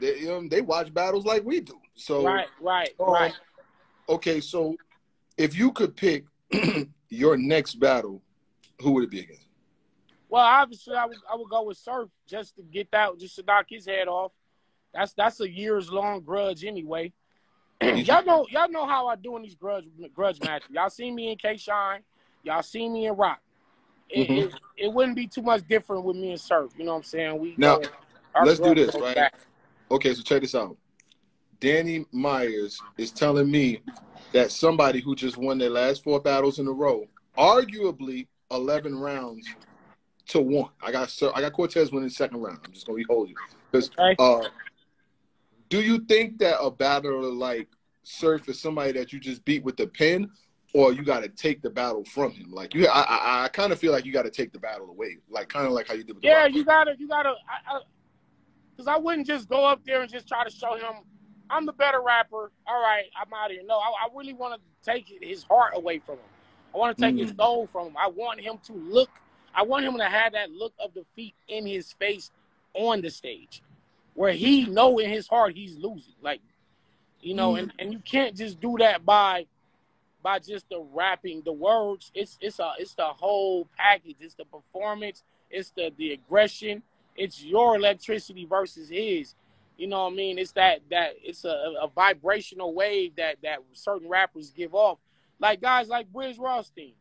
they you know they watch battles like we do. So right, right, um, right. Okay, so if you could pick your next battle, who would it be against? Well, obviously, I would I would go with Surf just to get that, just to knock his head off. That's that's a years long grudge anyway. y'all know y'all know how I do in these grudge grudge matches. Y'all see me in K Shine, y'all see me in Roc. It, mm-hmm. it, it, wouldn't be too much different with me and Surf. You know what I'm saying? We now let's do this right. Back. Okay, so check this out. Danny Myers is telling me that somebody who just won their last four battles in a row, arguably 11 rounds to one. I got I got Cortez winning the second round. I'm just gonna be holding because. Uh, do you think that a battler like Surf is somebody that you just beat with the pen, or you got to take the battle from him? Like you, I, I, I kind of feel like you got to take the battle away, like kind of like how you did with. Yeah, you gotta, you gotta, because I, I, I, wouldn't just go up there and just try to show him I'm the better rapper. All right, I'm out of here. No, I, I really want to take his heart away from him. I want to take mm. his soul from him. I want him to look. I want him to have that look of defeat in his face on the stage, where he know in his heart he's losing. Like, you know, mm. and, and you can't just do that by by just the rapping, the words. It's it's a it's the whole package. It's the performance. It's the the aggression. It's your electricity versus his. You know what I mean? It's that that it's a, a vibrational wave that that certain rappers give off, like guys like Brizz Rawsteen.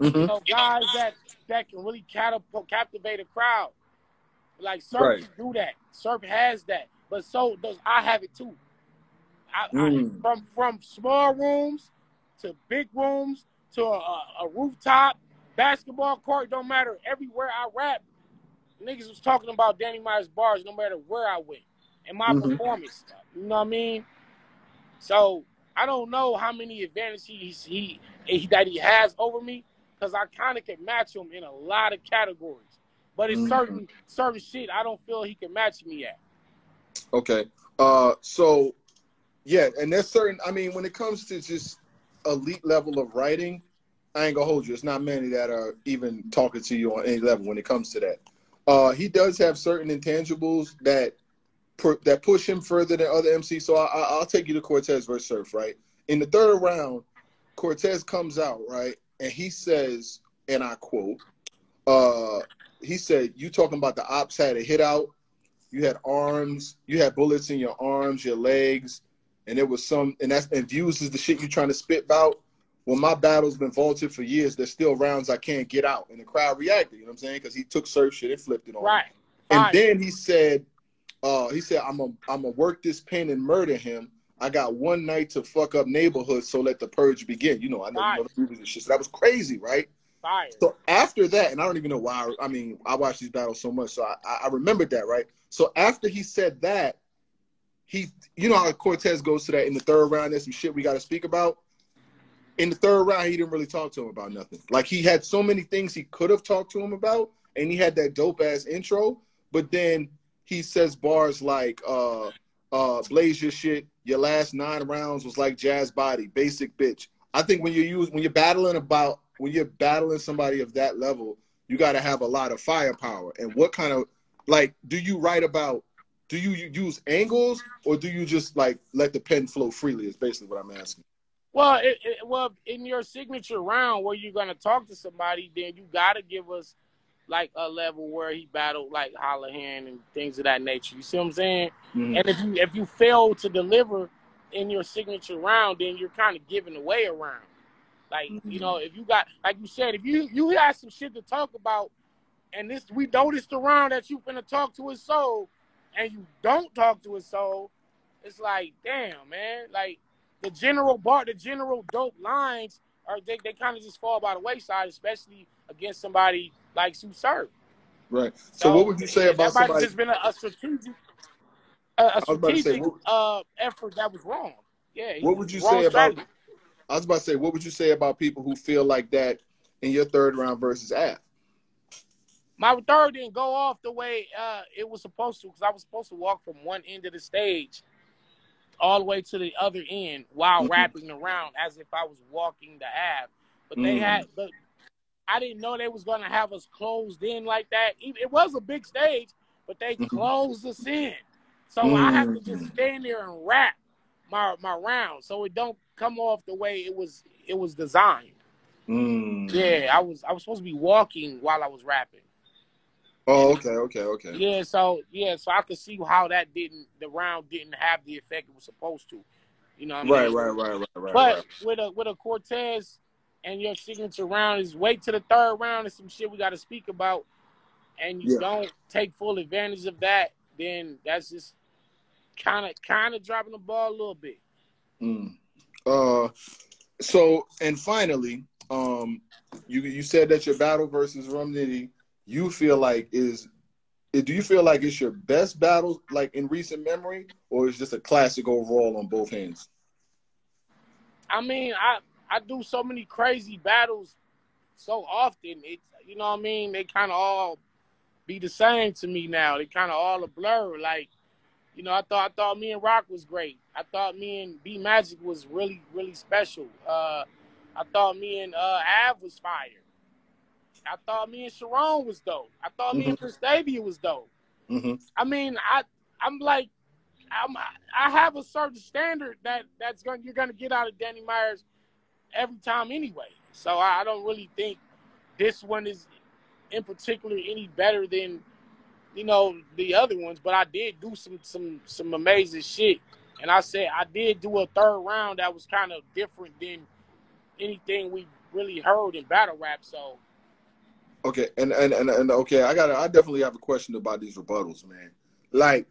Mm-hmm. You know, guys that that can really catapult, captivate a crowd. Like Surf right. do that. Surf has that, but so does I have it too. I, mm. I, from from small rooms to big rooms to a, a, rooftop, basketball court, don't matter. Everywhere I rap, niggas was talking about Danny Myers bars, no matter where I went and my mm-hmm. performance. You know what I mean? So I don't know how many advantages he, he that he has over me because I kind of can match him in a lot of categories. But it's mm-hmm. certain certain shit I don't feel he can match me at. Okay. Uh so yeah, and there's certain I mean when it comes to just elite level of writing, I ain't gonna hold you. It's not many that are even talking to you on any level when it comes to that. Uh he does have certain intangibles that that push him further than other MCs. So I, will take you to Cortez versus Surf, right? In the third round, Cortez comes out, right? And he says, and I quote, uh, he said, You talking about the ops had a hit out, you had arms, you had bullets in your arms, your legs, and it was some and that's and views is the shit you trying to spit about. Well, my battle's been vaulted for years. There's still rounds I can't get out. And the crowd reacted, you know what I'm saying? Because he took surf shit and flipped it on. Right. And then he said, uh, he said, "I'm a, I'm gonna work this pen and murder him. I got one night to fuck up neighborhoods, so let the purge begin." You know, I know, you know the movies and shit. So that was crazy, right? Fire. So after that, and I don't even know why. I, mean, I watched these battles so much, so I, I remembered that, right? So after he said that, he, you know how Cortez goes to that in the third round. There's some shit we got to speak about. In the third round, he didn't really talk to him about nothing. Like he had so many things he could have talked to him about, and he had that dope ass intro. But then he says bars like uh uh blaze your shit your last nine rounds was like jazz body basic bitch i think when you use when you're battling about when you're battling somebody of that level you got to have a lot of firepower and what kind of like do you write about do you use angles or do you just like let the pen flow freely is basically what i'm asking Well, it, it, well, in your signature round where you're gonna talk to somebody, then you gotta give us like a level where he battled like Holohan and things of that nature. You see what I'm saying? Mhm. And if you if you fail to deliver in your signature round, then you're kind of giving away a round. Like you know, if you got like you said, if you you got some shit to talk about, and this we noticed around that you finna talk to his soul, and you don't talk to his soul, it's like damn man, like the general bar, the general dope lines are they, they kind of just fall by the wayside, especially against somebody like Tsu Surf. Right. So, what would you say about that might somebody? have just been a, a strategic, a, a was say, strategic what- uh, effort that was wrong. Yeah. What would you wrong say about? I was about to say, what would you say about people who feel like that in your third round versus Ave? My third didn't go off the way uh, it was supposed to because I was supposed to walk from one end of the stage all the way to the other end while Mhm. wrapping around as if I was walking the Ave. But they Mhm. had, but I didn't know they was gonna have us closed in like that. It it was a big stage, but they Mhm. closed us in, so I have to Mhm. just stand there and wrap my my round so it don't come off the way it was it was designed. Mm. Yeah, I was I was supposed to be walking while I was rapping. Oh, okay, okay, okay. Yeah, so yeah, so I could see how that didn't the round didn't have the effect it was supposed to. You know what I Right, mean? right, right, right, right. But right. with a with a Cortez and your signature round is wait to the third round and some shit we got to speak about, and you Yeah. don't take full advantage of that, then that's just kind of kind of dropping the ball a little bit. Mm. Uh, so and finally, um, you you said that your battle versus Rum Nitty, you feel like is, do you feel like it's your best battle like in recent memory, or is just a classic overall on both hands? I mean, I I do so many crazy battles so often. It's you know what I mean. They kind of all be the same to me now. They kind of all a blur. Like you know, I thought I thought me and Roc was great. I thought me and B Magic was really really special. Uh, I thought me and uh, Ave was fire. I thought me and Sharon was dope. I thought me and Prestavia was dope. Mm-hmm. I mean, I I'm like, I'm I have a certain standard that that's going you're going to get out of Danny Myers every time anyway. So I, I don't really think this one is in particular any better than you know the other ones. But I did do some some some amazing shit, and I said I did do a third round that was kind of different than anything we really heard in battle rap. So Okay, and, and and and okay, I got I definitely have a question about these rebuttals, man. Like,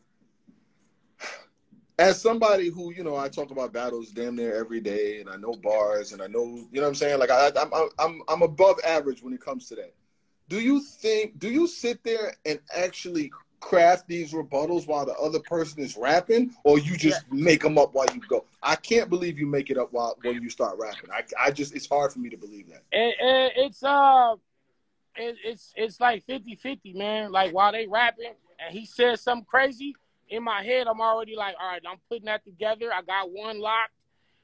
as somebody who you know, I talk about battles damn near every day, and I know bars, and I know you know what I'm saying. Like, I, I'm I'm I'm above average when it comes to that. Do you think? Do you sit there and actually craft these rebuttals while the other person is rapping, or you just make them up while you go? I can't believe you make it up while when you start rapping. I I just it's hard for me to believe that. it, it, it's uh it, it's it's like 50-50, man. Like while they rapping and he says something crazy, in my head I'm already like, all right, I'm putting that together. I got one locked.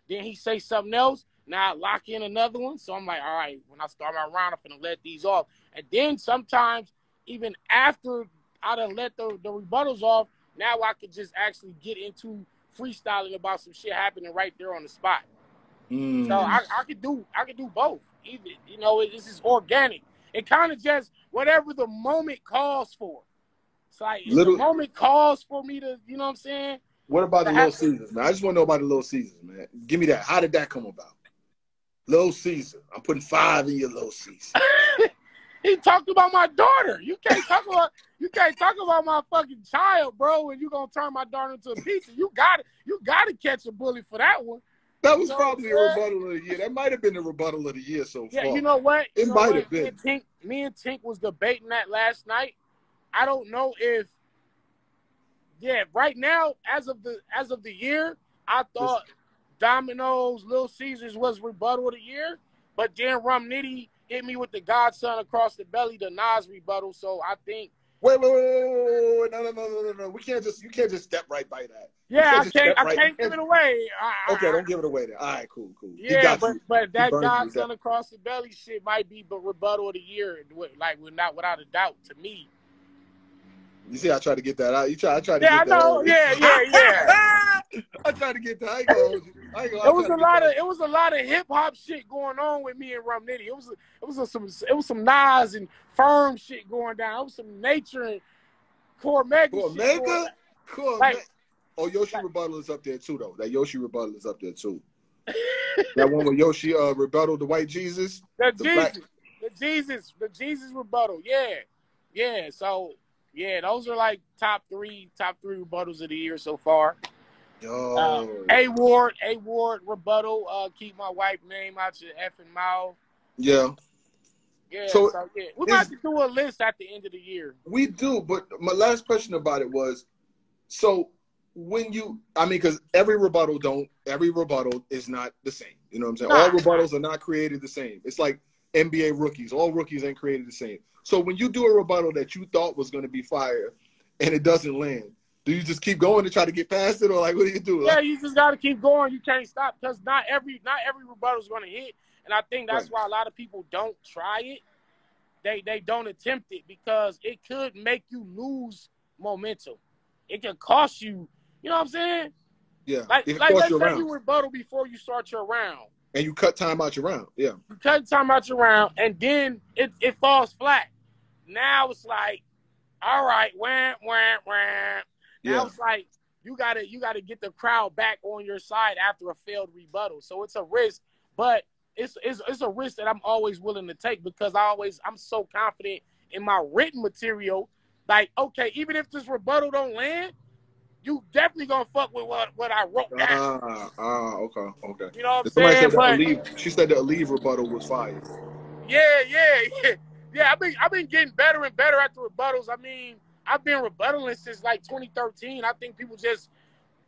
Then he say something else. Now I lock in another one. So I'm like, all right, when I start my round, I'm gonna let these off. And then sometimes even after I done let the, the rebuttals off, now I could just actually get into freestyling about some shit happening right there on the spot. Mm. So I, I could do I could do both. Either you know, it, this is organic. It kind of just whatever the moment calls for. It's like Little- the moment calls for me to, you know what I'm saying? What about the Little Caesars, man? I just want to know about the Little Caesars, man. Give me that. How did that come about? Little Caesar. I'm putting five in your Little Caesar. He talked about my daughter. You can't talk about you can't talk about my fucking child, bro, and you gonna turn my daughter into a pizza. You got to You got to catch a bully for that one. That was You know probably a what I'm saying? rebuttal of the year. That might have been the rebuttal of the year so Yeah, far. you know what? It You know might have been. Me and, Tink, me and Tink was debating that last night. I don't know if, yeah, right now, as of the as of the year, I thought Domino's, Little Caesars was rebuttal of the year, but then Rum Nitty hit me with the Godson across the belly, the Nas rebuttal. So I think, wait, wait, wait, wait, wait, wait, no, no, no, no, no, no. We can't just you can't just step right by that. yeah, can't I can't, I right- can't give it away. I, Okay, I, don't give it away then. All right, cool, cool. Yeah, but you. but that burned you with Godson across the belly shit might be the rebuttal of the year, like without without a doubt to me. You see, I tried to get that out. You try, I tried to Yeah, I get that. know. out. Yeah, yeah, yeah. I tried to get that. I ain't gonna. I ain't gonna, I It was a lot of it was a lot of hip hop shit going on with me and Rum Nitty. It was it was a, some it was some Nas and Firm shit going down. It was some Nature and Cormega. Going Mega? Cool, Like-. Oh, Yoshi Rebuttal is up there too, though. That Yoshi Rebuttal is up there too. that one with Yoshi uh, rebuttal the White Jesus. The, The Jesus, black- the Jesus, the Jesus rebuttal. Yeah, yeah. So yeah, those are like top three, top three rebuttals of the year so far. Yo, Uh, A Ward, A Ward rebuttal. Uh, keep my wife name out of your effing mouth. yeah, Yeah, So, so, yeah, we might to do a list at the end of the year. we do. But my last question about it was, so when you, I mean, because every rebuttal don't, every rebuttal is not the same. You know what I'm saying? All Nah. rebuttals are not created the same. It's like NBA rookies. All rookies ain't created the same. So when you do a rebuttal that you thought was going to be fire, and it doesn't land, do you just keep going to try to get past it, or like what do you do? Yeah, you just got to keep going. You can't stop because not every not every rebuttal is going to hit, and I think that's Right. why a lot of people don't try it. They they don't attempt it because it could make you lose momentum. It can cost you. You know what I'm saying? yeah, Like like let's say around, you rebuttal before you start your round. And you cut time out your round. Yeah, You cut time out your round, and then it, it falls flat. Now it's like, all right, wham, wham, wham. Now yeah, it's like you gotta you gotta get the crowd back on your side after a failed rebuttal. So it's a risk, but it's it's it's a risk that I'm always willing to take because I always I'm so confident in my written material. Like, okay, even if this rebuttal don't land, you definitely gonna fuck with what, what I wrote down. ah, ah, okay, okay. you know what I'm saying? said But Aleve, she said the Aleve rebuttal was fire. Yeah, yeah, yeah. Yeah, I've been I've been getting better and better at the rebuttals. I mean, I've been rebuttaling since like 2013. I think people just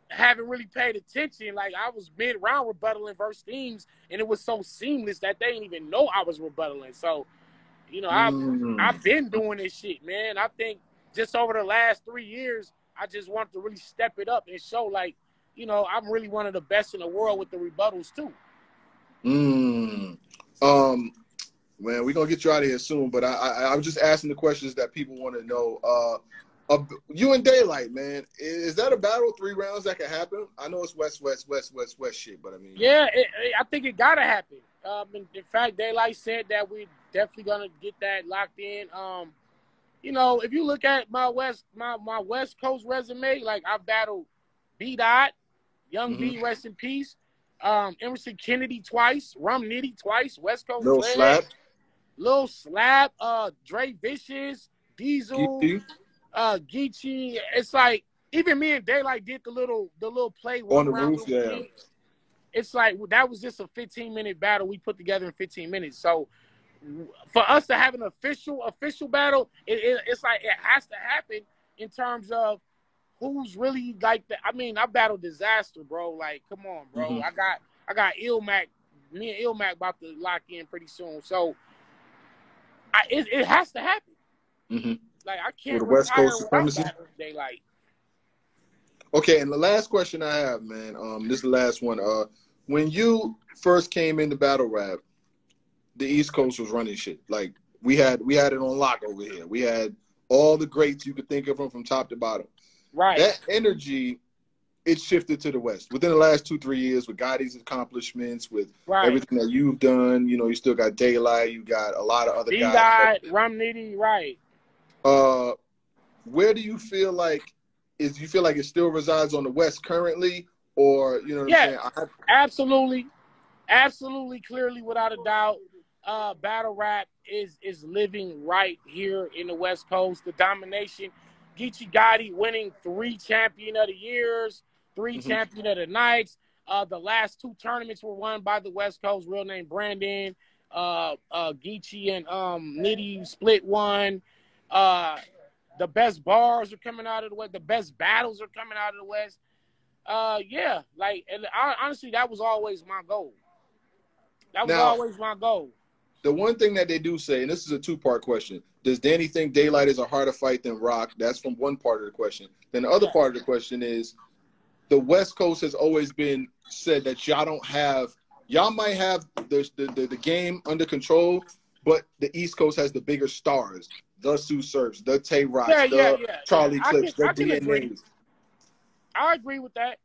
haven't really paid attention. Like I was mid round rebuttaling verse teams, and it was so seamless that they didn't even know I was rebuttaling. So, you know, I've Mm. I've been doing this shit, man. I think just over the last three years, I just want to really step it up and show like, you know, I'm really one of the best in the world with the rebuttals too. Mm. Um, man, we're gonna get you out of here soon, but I, I I was just asking the questions that people want to know. Uh, uh, you and Daylight, man, is that a battle three rounds that could happen? I know it's West, West, West, West, West shit, but I mean, Yeah, it, it- I think it gotta happen. Um, in, in fact, Daylight said that we're definitely gonna get that locked in. Um, you know, if you look at my West my my West Coast resume, like I battled B Dot, Young B, rest in peace. Um, Emerson Kennedy twice, Rum Nitty twice, West Coast little slap, Lil Slap, uh, Dre Vicious, Diesel, Geechi, uh, Geechi. It's like even me and Daylight did the little the little play On the roof, yeah. It's like that was just a 15 minute battle we put together in 15 minutes. So for us to have an official official battle, it, it, it's like it has to happen in terms of who's really like the. I mean, I battled disaster, bro. Like, come on, bro. Mhm. I got I got Ilmac. Me and Ilmac about to lock in pretty soon. So I, it, it has to happen. Mhm. Like I can't With the West Coast supremacy? battling Daylight. Okay, and the last question I have, man, um, this is the last one. Uh, when you first came into battle rap, the East Coast was running shit. Like we had, we had it on lock over here. We had all the greats you could think of them from top to bottom. Right. That energy, it shifted to the West within the last two, three years with Gotti's accomplishments, with right. everything that you've done. You know, you still got Daylight, you got a lot of other D guys. Rum Nitty, right. Uh, where do you feel like is you feel like it still resides on the West currently, or you know what Yeah. I'm saying? I, Absolutely, absolutely, clearly, without a doubt, uh, battle rap is is living right here in the West Coast. The domination, Geechi Gotti winning three champion of the years, 3 Mhm. champion of the nights. Uh, the last two tournaments were won by the West Coast. Real name Brandon, uh, uh, Geechee and um, Nitty split one. Uh, the best bars are coming out of the West. The best battles are coming out of the West. Uh, yeah, like and I, honestly, that was always my goal. That was Now- always my goal. The one thing that they do say, and this is a two part question: Does Danny think Daylight is a harder fight than Roc? That's from one part of the question. Then the other part of the question is, the West Coast has always been said that y'all don't have, y'all might have the the, the, game under control, but the East Coast has the bigger stars, the Tsu Surfs, the Tay Rocs, Yeah, the yeah, yeah. Charlie I Clips, can- I the agree. DNAs. I agree with that.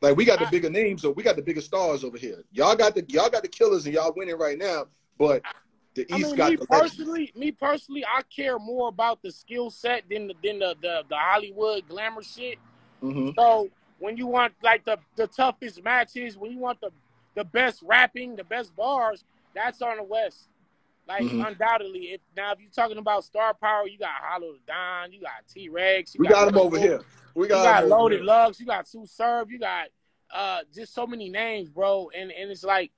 Like we got the bigger names, so we got the bigger stars over here. Y'all got the y'all got the killers, and y'all winning right now. But the East I mean, got me the personally, me personally, I care more about the skill set than the than the, the the Hollywood glamour shit. Mhm. So when you want like the the toughest matches, when you want the the best rapping, the best bars, that's on the West. Like Mhm. undoubtedly, if now if you're talking about star power, you got Hollow Don, you got T Rex, We got them over here. We You got, got Loaded. Lux, you got Tsu Surf, you got uh just so many names, bro. And and it's like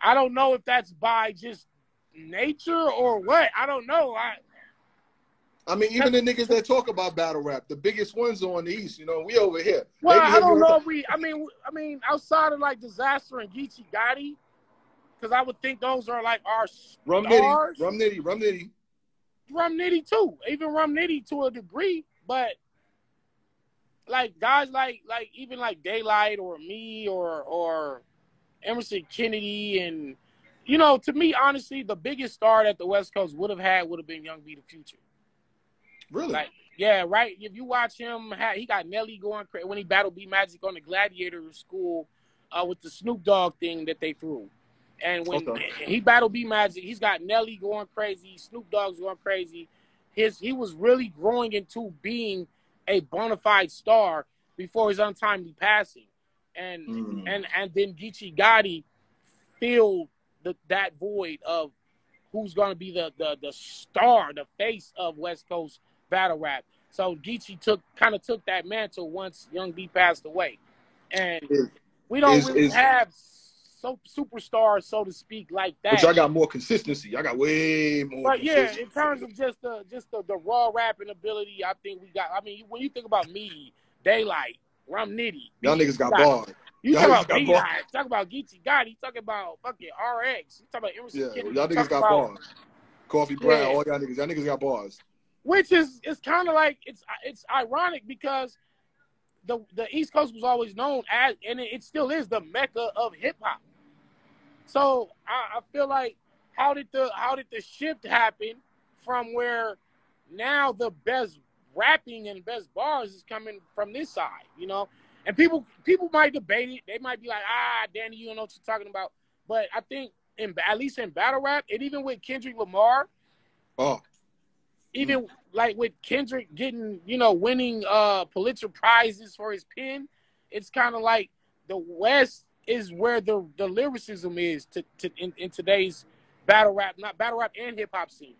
I don't know if that's by just nature or what. I don't know. I I mean, even the niggas that talk about battle rap, the biggest ones on the East. You know, we over here. well, I don't know if we. I mean, I mean, outside of like Disaster and Geechi Gotti, because I would think those are like our Rum stars. Nitty, Rum Nitty, Rum Nitty. Rum Nitty too, even Rum Nitty to a degree, but like guys like like even like Daylight or me or or Emerson Kennedy and you know to me honestly the biggest star that the West Coast would have had would have been Young B the Future. Really? Like yeah, right. If you watch him, he got Nelly going crazy when he battled B Magic on the Gladiator School uh, with the Snoop Dogg thing that they threw. And when Okay. he battled B Magic, he's got Nelly going crazy, Snoop Dogg's going crazy. His he was really growing into being a bona fide star before his untimely passing. And Mm. and and then Geechi Gotti filled the, that void of who's going to be the, the the star, the face of West Coast battle rap. So Geechi took kind of took that mantle once Young B passed away, and Is- we don't really have so superstars, so to speak, like that. But y'all got more consistency. Y'all got way more. But yeah, in terms of just the just the, the raw rapping ability, I think we got. I mean, when you think about me, Daylight, Rum Nitty, y'all niggas got bars. You Y'all talk about got B. Talk about Geechi Gotti, talk about fucking RX, you talk about Emerson Yeah, Kennedy, y'all niggas got bars. Coffee Brown, Yeah. all y'all niggas. Y'all niggas got bars. which is it's kind of like it's it's ironic because the the East Coast was always known as and it, it still is the mecca of hip hop. So I, I feel like how did the how did the shift happen from where now the best rapping and best bars is coming from this side, you know? And people people might debate it. They might be like, ah, Danny, you don't know what you're talking about. But I think in at least in battle rap, and even with Kendrick Lamar, Oh, even like with Kendrick getting, you know, winning uh Pulitzer prizes for his pen, it's kind of like the West is where the the lyricism is to, to in, in today's battle rap, not battle rap and hip hop scene.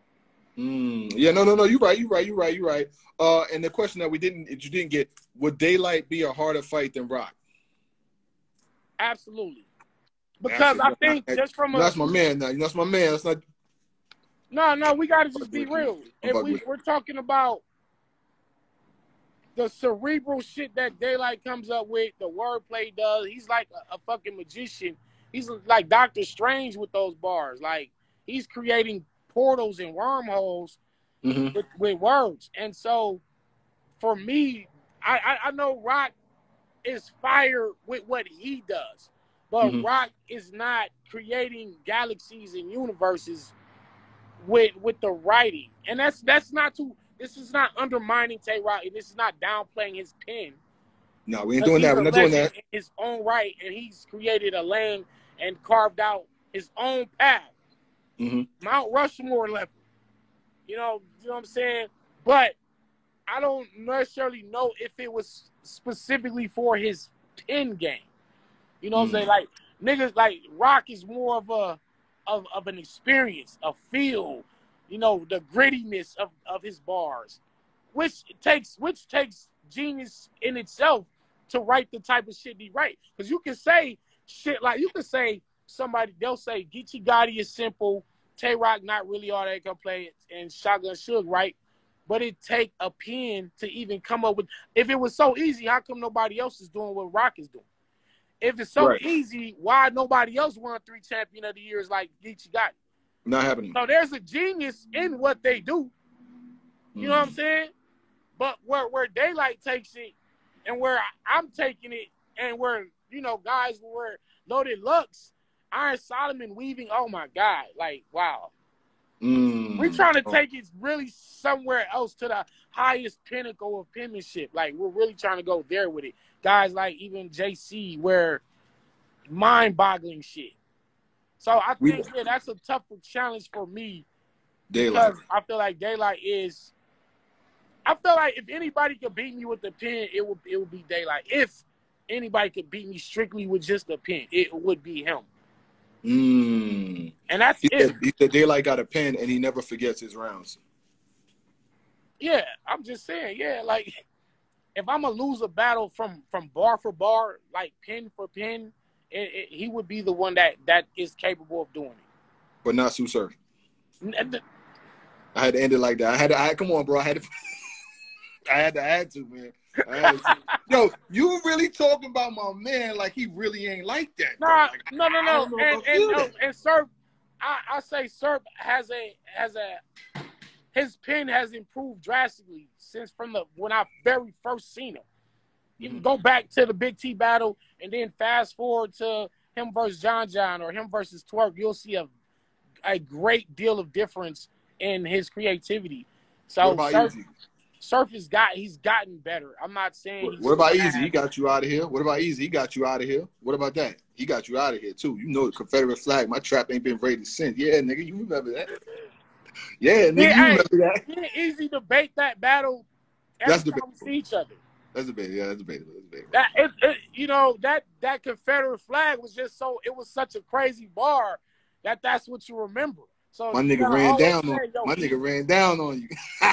Mm, yeah. No, no, no. You're right. You're right. You're right. You're right. Uh, and the question that we didn't, that you didn't get, would Daylight be a harder fight than Roc? Absolutely. Because I think just from a That's my man. Now, that's my man. That's not. No, no, we got to just be Fuck with you. real. If we, we're talking about the cerebral shit that Daylight comes up with, the wordplay does, he's like a, a fucking magician. He's like Doctor Strange with those bars. Like he's creating portals and wormholes Mhm. with, with words. And so for me, I, I, I know Roc is fire with what he does, but Mhm. Roc is not creating galaxies and universes with with the writing. And that's that's not too this is not undermining Tay Roc and this is not downplaying his pen. No, we ain't doing that. We're not doing that. in His own right, and he's created a lane and carved out his own path. Mhm. Mount Rushmore level. You know, you know what I'm saying? But I don't necessarily know if it was specifically for his pen game. You know what I'm Mm. saying? Like niggas like Roc is more of a of, of an experience, a feel, you know, the grittiness of, of his bars. Which takes which takes genius in itself to write the type of shit he write. Because you can say shit like you can say somebody they'll say Geechi Gotti is simple, Tay Roc not really all that can play, and Shotgun Suge, right? But it take a pen to even come up with. If it was so easy, how come nobody else is doing what Roc is doing? If it's so Right. easy, why nobody else won three champion of the years like Geechi got? Not happening. So there's a genius in what they do. You know what I'm mm-hmm. saying? But where where daylight takes it, and where I'm taking it, and where you know guys were loaded Lux, Iron Solomon weaving. Oh my God! Like wow, Mm. We're trying to Oh, take it really somewhere else to the highest pinnacle of penmanship. Like we're really trying to go there with it. Guys like even JC, where mind-boggling shit. So I We- think yeah, that's a tougher challenge for me Daylight. because I feel like Daylight is. I feel like if anybody could beat me with the pen, it would it would be Daylight. If anybody could beat me strictly with just the pen, it would be him. Mm. And that's He it. said, he said Daylight got a pen and he never forgets his rounds. Yeah, I'm just saying. Yeah, like if I'm gonna lose a battle from from bar for bar, like pin for pin, it, it, he would be the one that that is capable of doing it. But not Tsu Surf. I had to end it like that. I had to. I come on, bro. I had to. I had to add to man. Yo, you really talking about my man like he really ain't like that. Nah, Like, no, no, no, if and and no, and Surf, I, I say Surf has a has a his pen has improved drastically since from the when I very first seen him. You can Mhm. go back to the Big T battle and then fast forward to him versus John John or him versus Twork, you'll see a a great deal of difference in his creativity. So about Surf, has got he's gotten better. I'm not saying What, about. Eazy? He got you out of here. What about Eazy? He got you out of here. What about that? He got you out of here too. You know the Confederate flag. My trap ain't been raided since. Yeah, nigga, you remember that? Yeah, nigga, Yeah, you hey. remember that? We didn't easy debate that battle every That's time debatable. we see each other. That's a bit. Yeah, that's a bit. That's. That it, it, you know that that Confederate flag was just so it was such a crazy bar that that's what you remember. So My nigga ran down on. yo, My nigga ran down on you.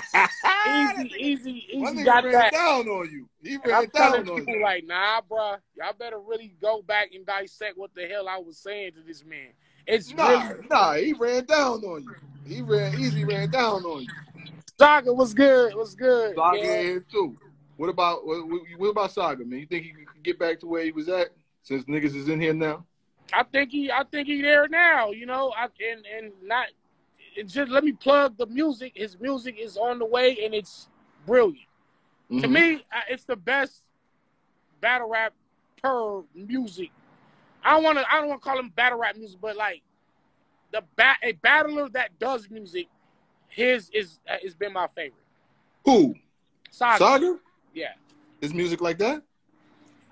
easy, easy, easy. My nigga got ran that. down on you. He ran I'm telling down on people you. like, nah, bruh, y'all better really go back and dissect what the hell I was saying to this man. It's Nah, really nah, he ran down on you. He ran easy, ran down on you. Saga was good, was good. Saga yeah. in here too. What about what, what what about Saga, man? You think he could get back to where he was at since niggas is in here now? I think he, I think he there now. You know, I and and not. It just let me plug the music. His music is on the way, and it's brilliant. To Mhm. me, it's the best battle rap per music. I don't want to. I don't want to call him battle rap music, but like the bat a battler that does music, his is has been my favorite. who? Saga, Saga? yeah. His music like that?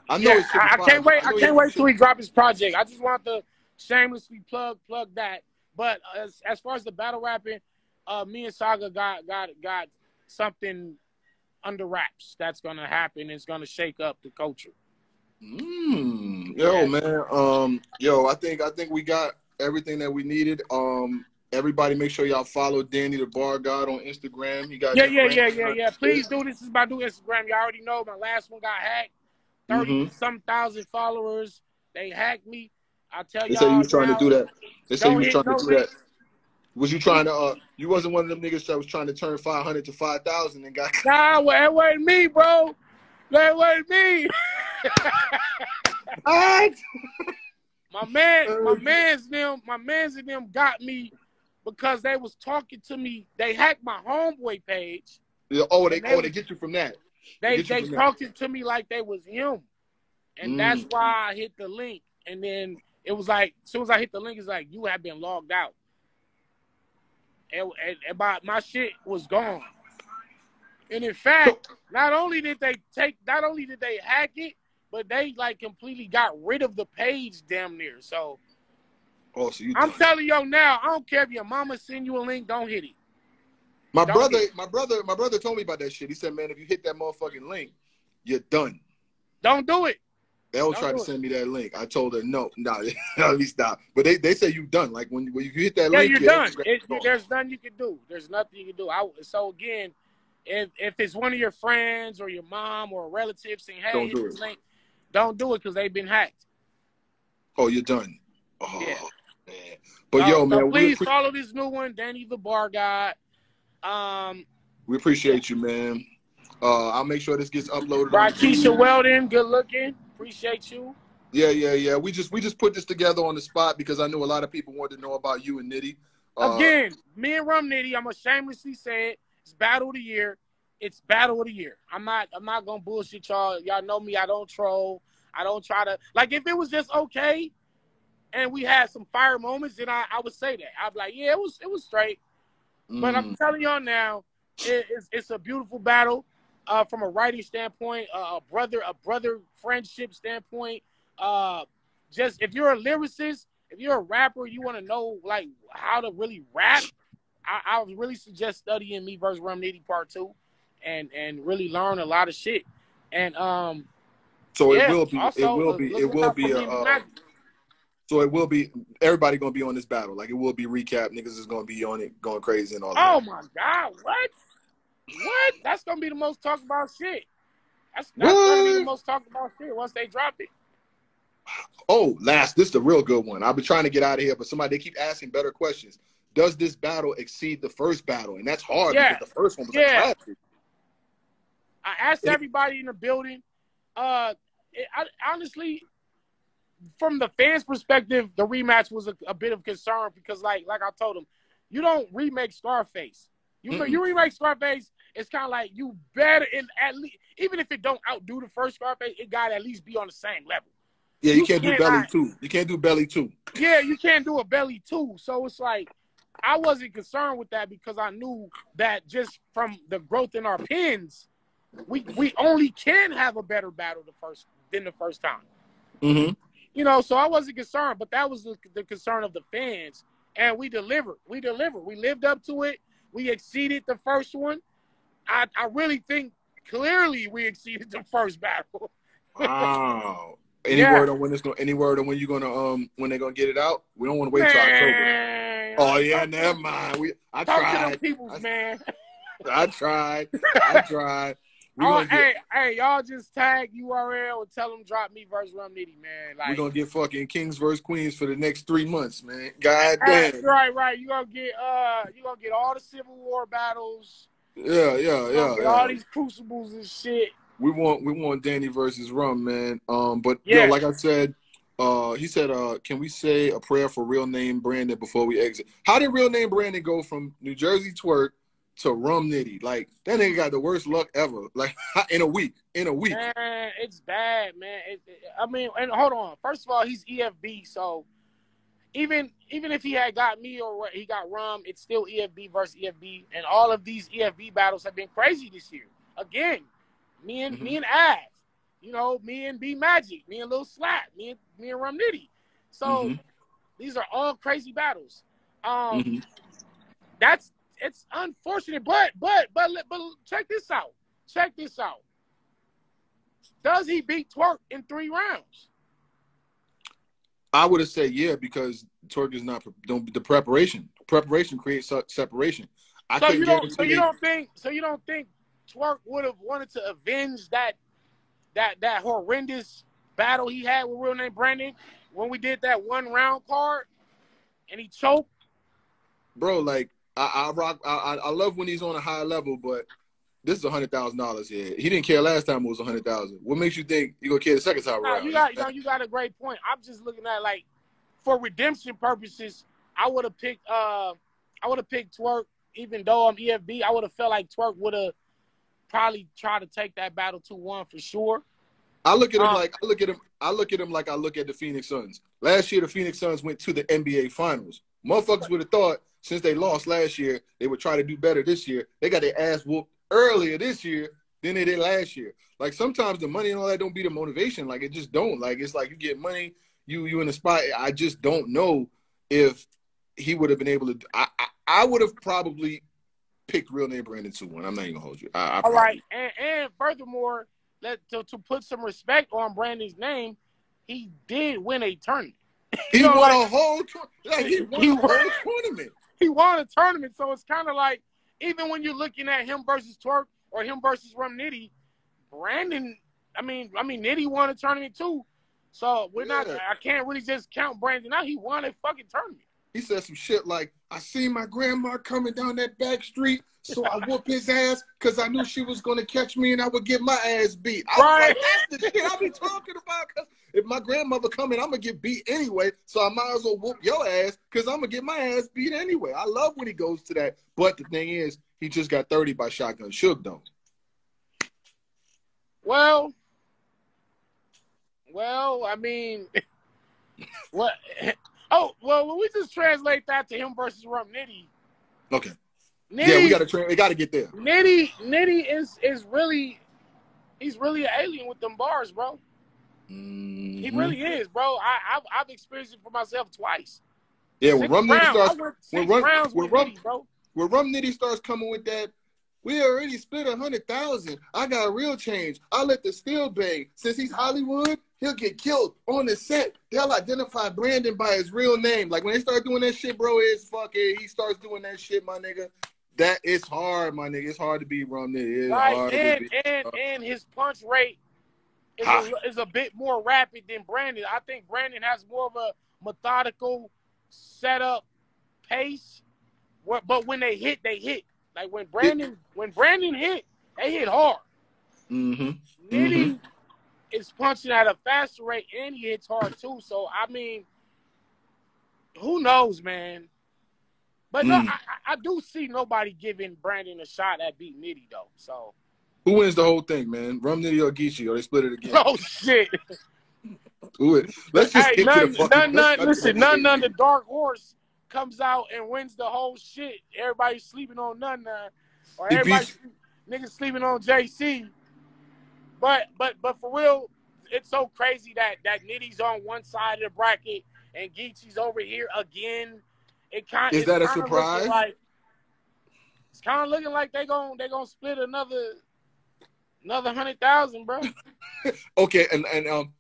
I know Yeah, it's I, I can't wait. I know can't wait till he drop his project. I just want to shamelessly plug plug that. But as as far as the battle rapping, uh, me and Saga got got got something under wraps that's gonna happen. It's gonna shake up the culture. Mm, yo, Yeah. man. Um, yo, I think I think we got everything that we needed. Um, everybody, make sure y'all follow Danny the Bar God on Instagram. He got Yeah, yeah, yeah, yeah, yeah. Please do. This is my new Instagram. Y'all already know my last one got hacked. 30 Mhm. some thousand followers. They hacked me. I tell y'all. say you was trying now, to do that. They say you was trying no to do that. Was you trying to? uh You wasn't one of them niggas that was trying to turn five hundred to five thousand and got. Nah, well, that wasn't me, bro. That wasn't me. What? My man, my man's them, my man's and them got me because they was talking to me. They hacked my homeboy page. Yeah, Oh, they they oh was- they get you from that. They they talking to me like they was him, and Mm. that's why I hit the link. And then it was like, as soon as I hit the link, it's like you have been logged out. And, and, and my my shit was gone. And in fact, not only did they take, not only did they hack it, but they like completely got rid of the page damn near. So Oh, so you. I'm telling y'all now, I don't care if your mama send you a link, don't hit it. My don't brother, get- my brother, my brother told me about that shit. He said, "Man, if you hit that motherfucking link, you're done." Don't do it. They'll Don't try to it. send me that link. I told her no, no, at least stop. But they, they say you're done. Like when, when you hit that Yeah, link, you're your done. It, there's nothing you can do. There's nothing you can do. I, so again, if if it's one of your friends or your mom or a relative saying, "Hey, Don't hit do this it. link," don't do it because they've been hacked. Oh, you're done. Oh Yeah. man. But So- yo, man, we, please appre- follow this new one, Danny the Bar Guy. Um, we appreciate you, man. Uh, I'll make sure this gets uploaded. Rakisha Weldon, good looking. Appreciate you. Yeah, yeah, yeah. We just we just put this together on the spot because I knew a lot of people wanted to know about you and Nitty. Uh, Again, me and Rum Nitty, I'm gonna shamelessly say it. It's battle of the year. It's battle of the year. I'm not I'm not gonna bullshit y'all. Y'all know me, I don't troll. I don't try to like if it was just okay and we had some fire moments, then I, I would say that. I'd be like, yeah, it was it was straight. But I'm Mm. telling y'all now, it, it's, it's a beautiful battle uh, from a writing standpoint, uh, a brother a brother friendship standpoint. Uh, just if you're a lyricist, if you're a rapper, you want to know like how to really rap. I, I would really suggest studying me versus Rum Nitty Part Two, and and really learn a lot of shit. And um, So yeah, it will be. also, it will uh, be. It will be a. Uh, so it will be. Everybody gonna be on this battle. Like it will be recap. Niggas is gonna be on it, going crazy and all that. Oh my god, what? What? That's gonna be the most talked about shit. That's, that's gonna be the most talked about shit once they drop it. Oh, last. This is the real good one. I've been trying to get out of here, but somebody they keep asking better questions. Does this battle exceed the first battle? And that's hard Yeah. because the first one was Yeah. a classic. I asked everybody in the building. Uh, it, I, honestly, from the fans' perspective, the rematch was a, a bit of concern because, like, like I told them, you don't remake Scarface. You Mm-mm. you remake Scarface, it's kind of like you better in at least even if it don't outdo the first Scarface, it got to at least be on the same level. Yeah, you, You can't do can't belly not- two. You can't do belly two. Yeah, you can't do a belly too. So it's like I wasn't concerned with that because I knew that just from the growth in our pins, we we only can have a better battle the first than the first time. Mm-hmm. You know, so I wasn't concerned, but that was the, the concern of the fans, and we delivered. We delivered. We lived up to it. We exceeded the first one. I I really think clearly we exceeded the first battle. Wow. Any Yeah. word on when it's going? Any word on when you're gonna um when they're gonna get it out? We don't want to wait till October. Oh yeah, never mind. We I Talk to them tried. peoples, I- man. I tried. I tried. We Oh, get hey, hey, y'all just tag URL and tell them drop me versus Rum Nitty, man. Like, we gonna get fucking Kings versus Queens for the next three months, man. God Hey, damn. right, right. You gonna get uh, you gonna get all the Civil War battles. Yeah, yeah, You gonna yeah. all these crucibles and shit. We want we want Danny versus Rum, man. Um, but Yeah. yo, like I said, uh, he said, uh, can we say a prayer for real name Brandon before we exit? How did real name Brandon go from New Jersey Twork to Rum Nitty? Like that nigga got the worst luck ever. Like in a week, in a week. Man, it's bad, man. It, it- I mean, and hold on. First of all, he's EFB, so even even if he had got me or what he got Rum, it's still EFB versus EFB, and all of these EFB battles have been crazy this year. Again, me and Mhm. me and Ave, you know, me and B Magic, me and Lil Slap, me and me and Rum Nitty. So Mhm. these are all crazy battles. Um, Mhm. that's it's unfortunate, but but but but check this out. Check this out. Does he beat Twork in three rounds? I would have said yeah because Twork is not don't the preparation. Preparation creates separation. I so you don't so you don't think so you don't think Twork would have wanted to avenge that that that horrendous battle he had with real name Brandon when we did that one round card and he choked. bro. Like I, I rock. I, I I love when he's on a high level, but this is a hundred thousand dollars here. He didn't care last time it was a hundred thousand. What makes you think you gonna care the second time Nah, around? you got you, know, you got a great point. I'm just looking at like for redemption purposes, I would have picked uh I would have picked Twork, even though I'm EFB, I would have felt like Twork would have probably tried to take that battle to one for sure. I look at him Um, like I look at him. I look at him like I look at the Phoenix Suns. Last year, the Phoenix Suns went to the NBA Finals. Motherfuckers would have thought since they lost last year, they would try to do better this year. They got their ass whooped earlier this year than they did last year. Like sometimes the money and all that don't be the motivation. Like it just don't. Like it's like you get money, you you in the spot. I just don't know if he would have been able to. I I, I would have probably picked real name Brandon two one. I'm not even gonna hold you. I, I All probably- right, and, and furthermore, let to, to put some respect on Brandon's name, he did win a tournament. He You know, won like- a whole tour- like he won He a won- whole tournament. He won a tournament, so it's kind of like even when you're looking at him versus Twork or him versus Rum Nitty, Brandon. I mean, I mean Nitty won a tournament too, so we're not. I can't really just count Brandon out. He won a fucking tournament. He said some shit like, I seen my grandma coming down that back street, so I whoop his ass because I knew she was going to catch me and I would get my ass beat. I Right. like, that's the shit I be talking about because if my grandmother coming, I'm going to get beat anyway, so I might as well whoop your ass because I'm going to get my ass beat anyway. I love when he goes to that. But the thing is, he just got 30 by Shotgun Suge, though. Well, well, I mean, what? Oh, well, when we just translate that to him versus Rum Nitty, Okay. Nitty, yeah, we got to train. We got to get there. Nitty, Nitty is is really, he's really an alien with them bars, bro. Mm-hmm. He really is, bro. I, I've I've experienced it for myself twice. Yeah, when Six Rum Nitty starts, when Rum- when Rum- Nitty, bro. when Rum Nitty starts coming with that, we already split a hundred thousand. I got a real change. I let the steel bang. Since he's Hollywood, he'll get killed on the set. They'll identify Brandon by his real name. Like when they start doing that shit, bro, it's fucking. He starts doing that shit, my nigga. That is hard, my nigga. It's hard to be Rum Nitty. It's Right, hard and and and his punch rate is a, is a bit more rapid than Brandon. I think Brandon has more of a methodical setup pace. What, but when they hit, they hit. Like when Brandon when Brandon hit, they hit hard. Mm-hmm. Nitty is punching at a faster rate and he hits hard too. So I mean, who knows, man? But no, Mm. I, I- do see nobody giving Brandon a shot at beat Nitty though. So Who wins the whole thing, man? Rum Nitty or Geechi, or they split it again? oh shit. Who it? Let's just hey, get none, to the none, none, not listen, none, none. The dark horse comes out and wins the whole shit. Everybody's sleeping on none, or everybody niggas sleeping on JC. But, but, but for real, it's so crazy that that Nitty's on one side of the bracket and Geechi's over here again. It kind Is that a surprise? Like, it's kind of looking like they gon' they gonna split another another hundred thousand, bro. Okay, and and um,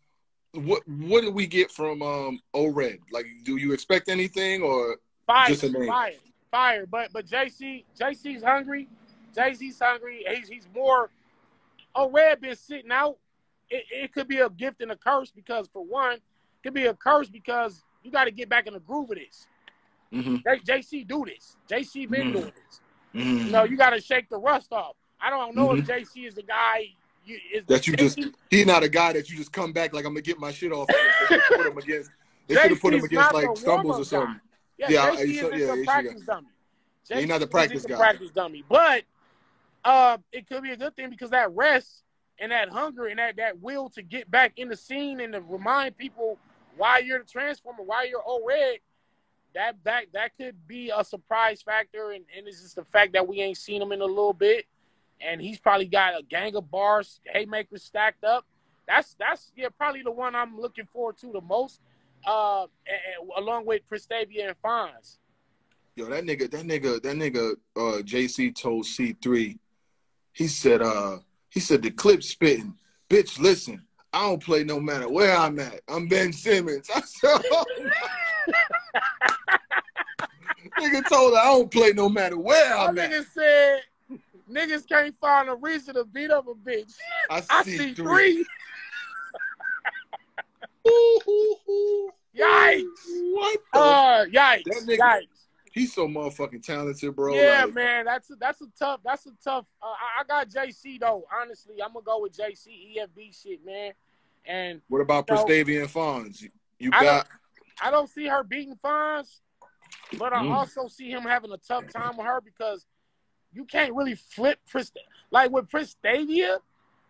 what what did we get from um O Red? Like, do you expect anything or? Fire, Just a name. fire, fire. But but JC, JC's hungry. JC's hungry. He's he's more. Oh, Red been sitting out. It, it could be a gift and a curse because for one, it could be a curse because you got to get back in the groove of this. Mm-hmm. J- JC do this. JC been Mhm. doing this. Mm-hmm. You know, you got to shake the rust off. I don't know if JC is the guy. You, is That you just JC he's not a guy that you just come back like I'm gonna get my shit off. They should put him against. They should have put him against like stumbles or something. Yeah, Yeah, JC I- so- yeah, practice dummy. Yeah, he's not the JC practice guy. practice dummy, but uh, it could be a good thing because that rest and that hunger and that that will to get back in the scene and to remind people why you're the transformer, why you're O red. That that that could be a surprise factor, and, and it's just the fact that we ain't seen him in a little bit, and he's probably got a gang of bars, haymakers stacked up. That's that's yeah probably the one I'm looking forward to the most, uh, and- and along with Prestavia and Fonz. Yo, that nigga, that nigga, that nigga, uh, JC told C3, he said, uh, he said the clip spitting, bitch, listen, I don't play no matter where I'm at. I'm Ben Simmons. I said, oh nigga told her I don't play no matter where I'm at. nigga said niggas can't find a reason to beat up a bitch. I I see, see three. three. Yikes. What the? Uh, yikes. That nigga- Yikes. He's so motherfucking talented, bro. Yeah, Like, man, that's a, that's a tough. That's a tough. Uh, I, I got JC though. Honestly, I'm gonna go with JC EFB shit, man. And What about Prestavia and Fonz? You- You I got I don't see her beating Fonz, but I Mm. also see him having a tough time with her because you can't really flip Prist like with Pristavia.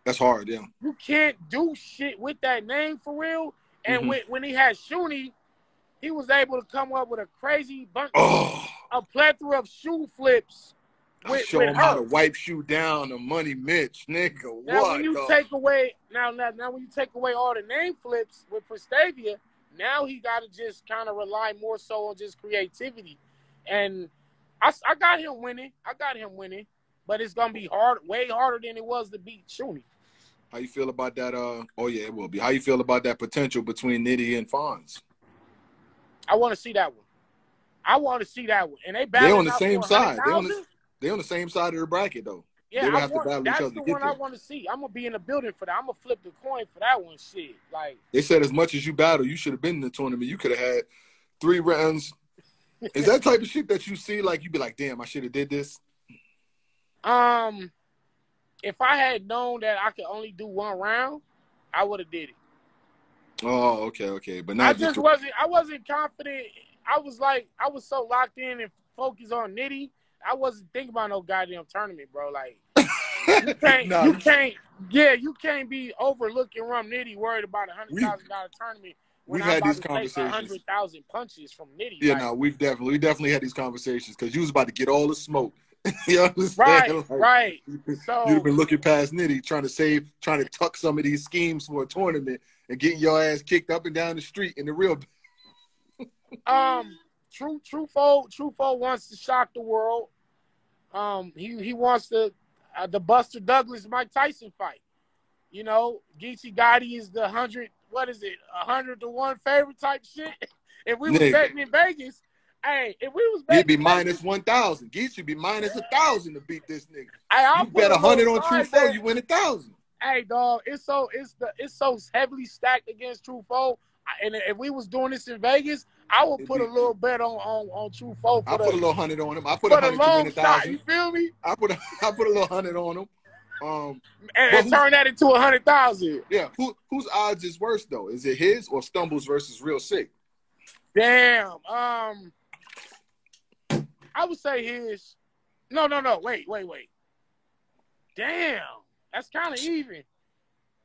that's hard, yeah. you can't do shit with that name for real. And Mhm. when, when he had Shuni, he was able to come up with a crazy bunch, Oh, a plethora of shoe flips. With, show with him how to wipe shoe down to Money Mitch, nigga. Now what? when you dog? take away now, now now when you take away all the name flips with Prestavia, now he got to just kind of rely more so on just creativity. And I, I got him winning. I got him winning, but it's gonna be hard, way harder than it was to beat Shuni. How you feel about that? Uh, oh yeah, it will be. How you feel about that potential between Nitty and Fonz? I want to see that one. I want to see that one. And they battle. They on the same side. They on the, they on the same side of the bracket though. Yeah, I have to want, battle each that's other the to get one I want to see. I'm gonna be in the building for that. I'm gonna flip the coin for that one. Shit, like They said as much as you battle, you should have been in the tournament. You could have had three rounds. Is that type of shit that you see? Like you'd be like, damn, I should have did this. um, if I had known that I could only do one round, I would have did it. Oh, okay, okay, but I not just just. wasn't. I wasn't confident. I was like, I was so locked in and focused on Nitty. I wasn't thinking about no goddamn tournament, bro. Like you can't, Nah, you can't. Yeah, you can't be overlooking Rum Nitty, worried about a hundred thousand dollar tournament. When we've I'm had these to take a conversations. hundred thousand punches from Nitty. Yeah, like, no, we've definitely we definitely had these conversations because you was about to get all the smoke you understand? Right, Like, right. You've been looking past Nitty, trying to save, trying to tuck some of these schemes for a tournament and getting your ass kicked up and down the street in the real. um True Trufo Trufo wants to shock the world. Um he he wants to uh, the Buster Douglas Mike Tyson fight. You know, Geechi Gotti is the hundred what is it, a hundred to one favorite type shit. If we was Nigga. betting in Vegas, hey, if we was He'd be in minus one thousand. Should be minus a thousand to beat this nigga. hey, I'll You bet a hundred on True Four, you win a thousand. Hey, dog, it's so it's the it's so heavily stacked against True Foe. And if we was doing this in Vegas, I would put a little bet on on, on True Foe I put a little hundred on him. I put a hundred long win a shot. You feel me? I put a, I put a little hundred on him. Um, And, and turn that into a hundred thousand. yeah. Who whose odds is worse though? Is it his or Stumbles versus Real Sick? Damn. Um, I would say his. No, no, no. Wait, wait, wait. Damn, that's kind of even.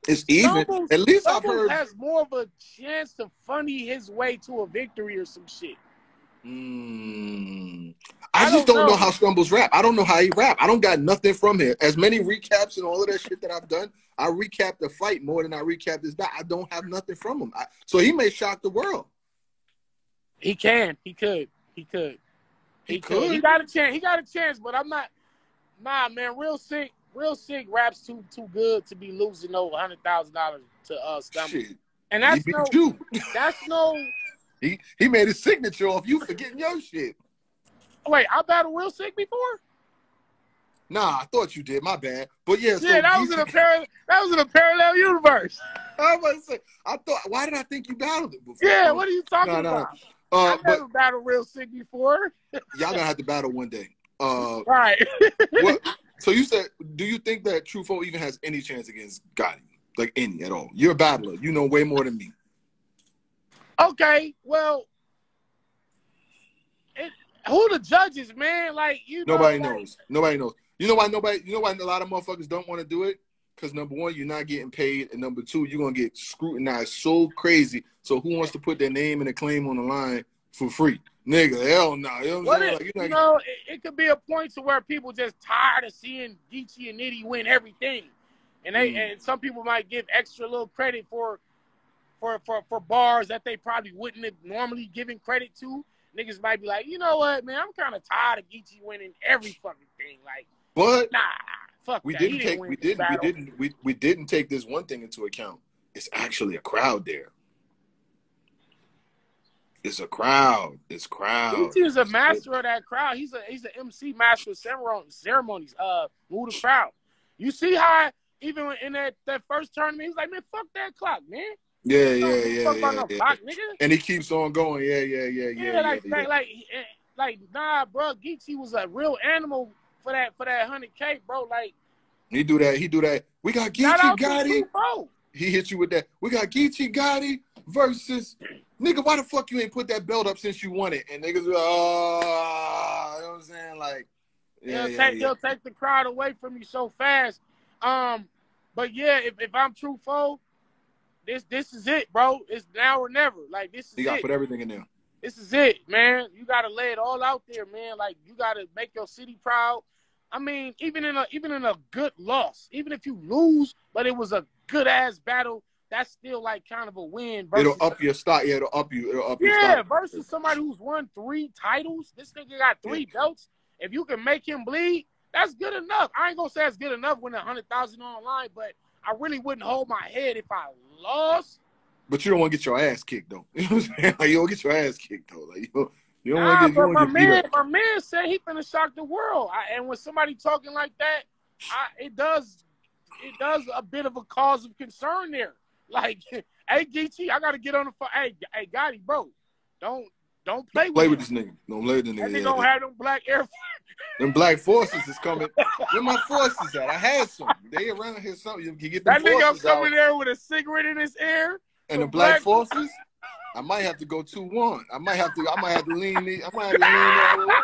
It's even. Stumbles- At least I've heard. has more of a chance to funny his way to a victory or some shit. Mm. I I, just don't don't know. know. how Stumbles rap. I don't know how he rap. I don't got nothing from him. As many recaps and all of that shit that I've done, I recap the fight more than I recap this. Back. I don't have nothing from him. I, so he may shock the world. He can. He could. He could. He He could. He got a chance. He got a chance, but I'm not. Nah, man. Real sick. Real sick. Raps too too good to be losing no hundred thousand dollars to uh Stumble. Shit, And that's no. you. That's no. He he made his signature off you forgetting your shit. Wait, I battled real sick before. Nah, I thought you did. My bad. But yeah, so yeah, that was in a parallel. That was in a parallel universe. I was say. I thought. Why did I think you battled it before? Yeah, what are you talking no. about? Uh, I but never battled real sick before. y'all gonna have to battle one day. Uh, Right. what? So you said, do you think that Trufo even has any chance against Gotti? Like any at all? You're a battler. You know way more than me. okay. Well, it, who the judges, man? Like you. Know, Nobody like, knows. Nobody knows. You know why nobody? You know why a lot of motherfuckers don't want to do it? Because number one, you're not getting paid, and number two, you're gonna get scrutinized so crazy. So who wants to put their name and a claim on the line for free? Nigga, hell no. You know what saying? it, Like, you know, it, it could be a point to where people just tired of seeing Geechi and Nitty win everything, and they Mm. and some people might give extra little credit for, for for for bars that they probably wouldn't have normally given credit to. Niggas might be like, you know what, man, I'm kind of tired of Geechi winning every fucking thing. Like, but nah, fuck we that. Didn't take win we didn't we didn't we, we didn't take this one thing into account. It's actually a crowd there. It's a crowd. It's crowd. Is a master of that crowd. He's a he's an MC master of ceremon- ceremonies. Uh, move the crowd. You see how even in that, that first tournament, he's like, man, fuck that clock, man. Yeah, Don't yeah, yeah, yeah, no yeah. And he keeps on going. Yeah, yeah, yeah, yeah, Yeah, yeah. like, yeah. like, like, eh, like, nah, bro. Geechi was a real animal for that, for that hundred k, bro. Like, He do that. He do that. We got Geechi to Gotti. He hit you with that. We got Geechi Gotti versus nigga. Why the fuck you ain't put that belt up since you won it? And niggas, oh, you know what I'm saying? Like, yeah, he'll yeah, take yeah. he'll take the crowd away from you so fast. Um, but yeah, if, if I'm true foe, this this is it, bro. It's now or never. Like this is You got to it. put everything in there. This is it, man. You gotta lay it all out there, man. Like you gotta make your city proud. I mean, even in a even in a good loss, even if you lose, but it was a good ass battle, that's still like kind of a win. Versus, It'll up your stock. Yeah, it'll up you. It'll up your yeah, versus somebody who's won three titles. This nigga got three belts. If you can make him bleed, that's good enough. I ain't gonna say it's good enough when a hundred thousand online, but I really wouldn't hold my head if I lost. But you don't want to get your ass kicked though. You know what I'm saying? Like, you don't get your ass kicked though. Like you don't, you don't Nah, want to get. but You my want to get man, my man said he finna shock the world. I, and when somebody talking like that, I, it does, it does a bit of a cause of concern there. Like, hey Geechi, I gotta get on the phone. Hey, hey Gotti, bro, don't don't play with, Play him. with this nigga. Don't play with this nigga. nigga Yeah, don't have them black Air Them black forces is coming. Where my forces at? I had some. They around here. Something you can get That nigga forces out. coming there with a cigarette in his ear. And the black, black- forces. I might have to go two one. I might have to. I might have to lean. the- I might have to lean.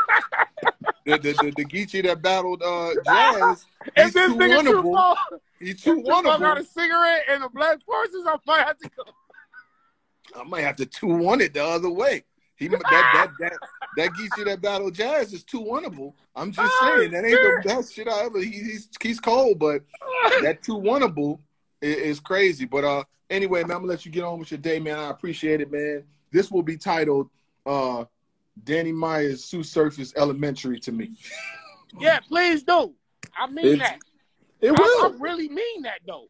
The the the, the Geechi that battled uh, Jazz. He's this too nigga too winnable. He's too too far got a cigarette and the black forces, I might have to go. I might have to two one it the other way. He that that that that you that battle jazz is too winnable. I'm just oh, saying that ain't the best shit I ever. He, he's he's cold, but that too winnable is, is, crazy. But uh, anyway, man, I'm gonna let you get on with your day, man. I appreciate it, man. This will be titled uh, Danny Myers Tsu Surf is Elementary to me. Yeah, please do. I mean it's, that. It will. I, I really mean that though.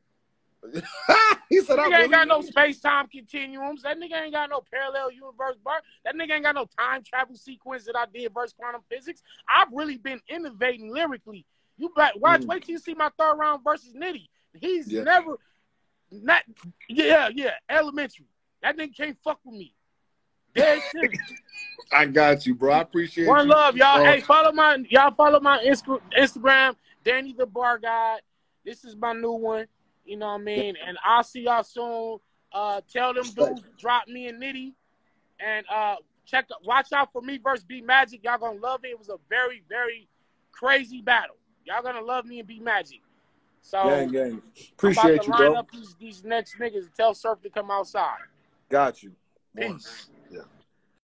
he said, "I ain't got no space time continuums. That nigga ain't got no parallel universe bar. That nigga ain't got no time travel sequence that I did versus quantum physics. I've really been innovating lyrically. You bet. Watch, mm. wait till you see my third round versus Nitty. He's yeah. never, not, yeah, yeah, elementary. That nigga can't fuck with me. Dead I got you, bro. I appreciate One you. love, y'all. hey, follow my y'all follow my Instagram, Danny the Bar Guy. This is my new one. You know what I mean? And I'll see y'all soon. Uh, tell them dudes drop me and nitty, and uh, check watch out for me versus B Magic. Y'all gonna love it. It was a very very crazy battle. Y'all gonna love me and B Magic. So gang, gang. appreciate you, line bro. Up these, these next niggas and tell Surf to come outside. Got you. Peace.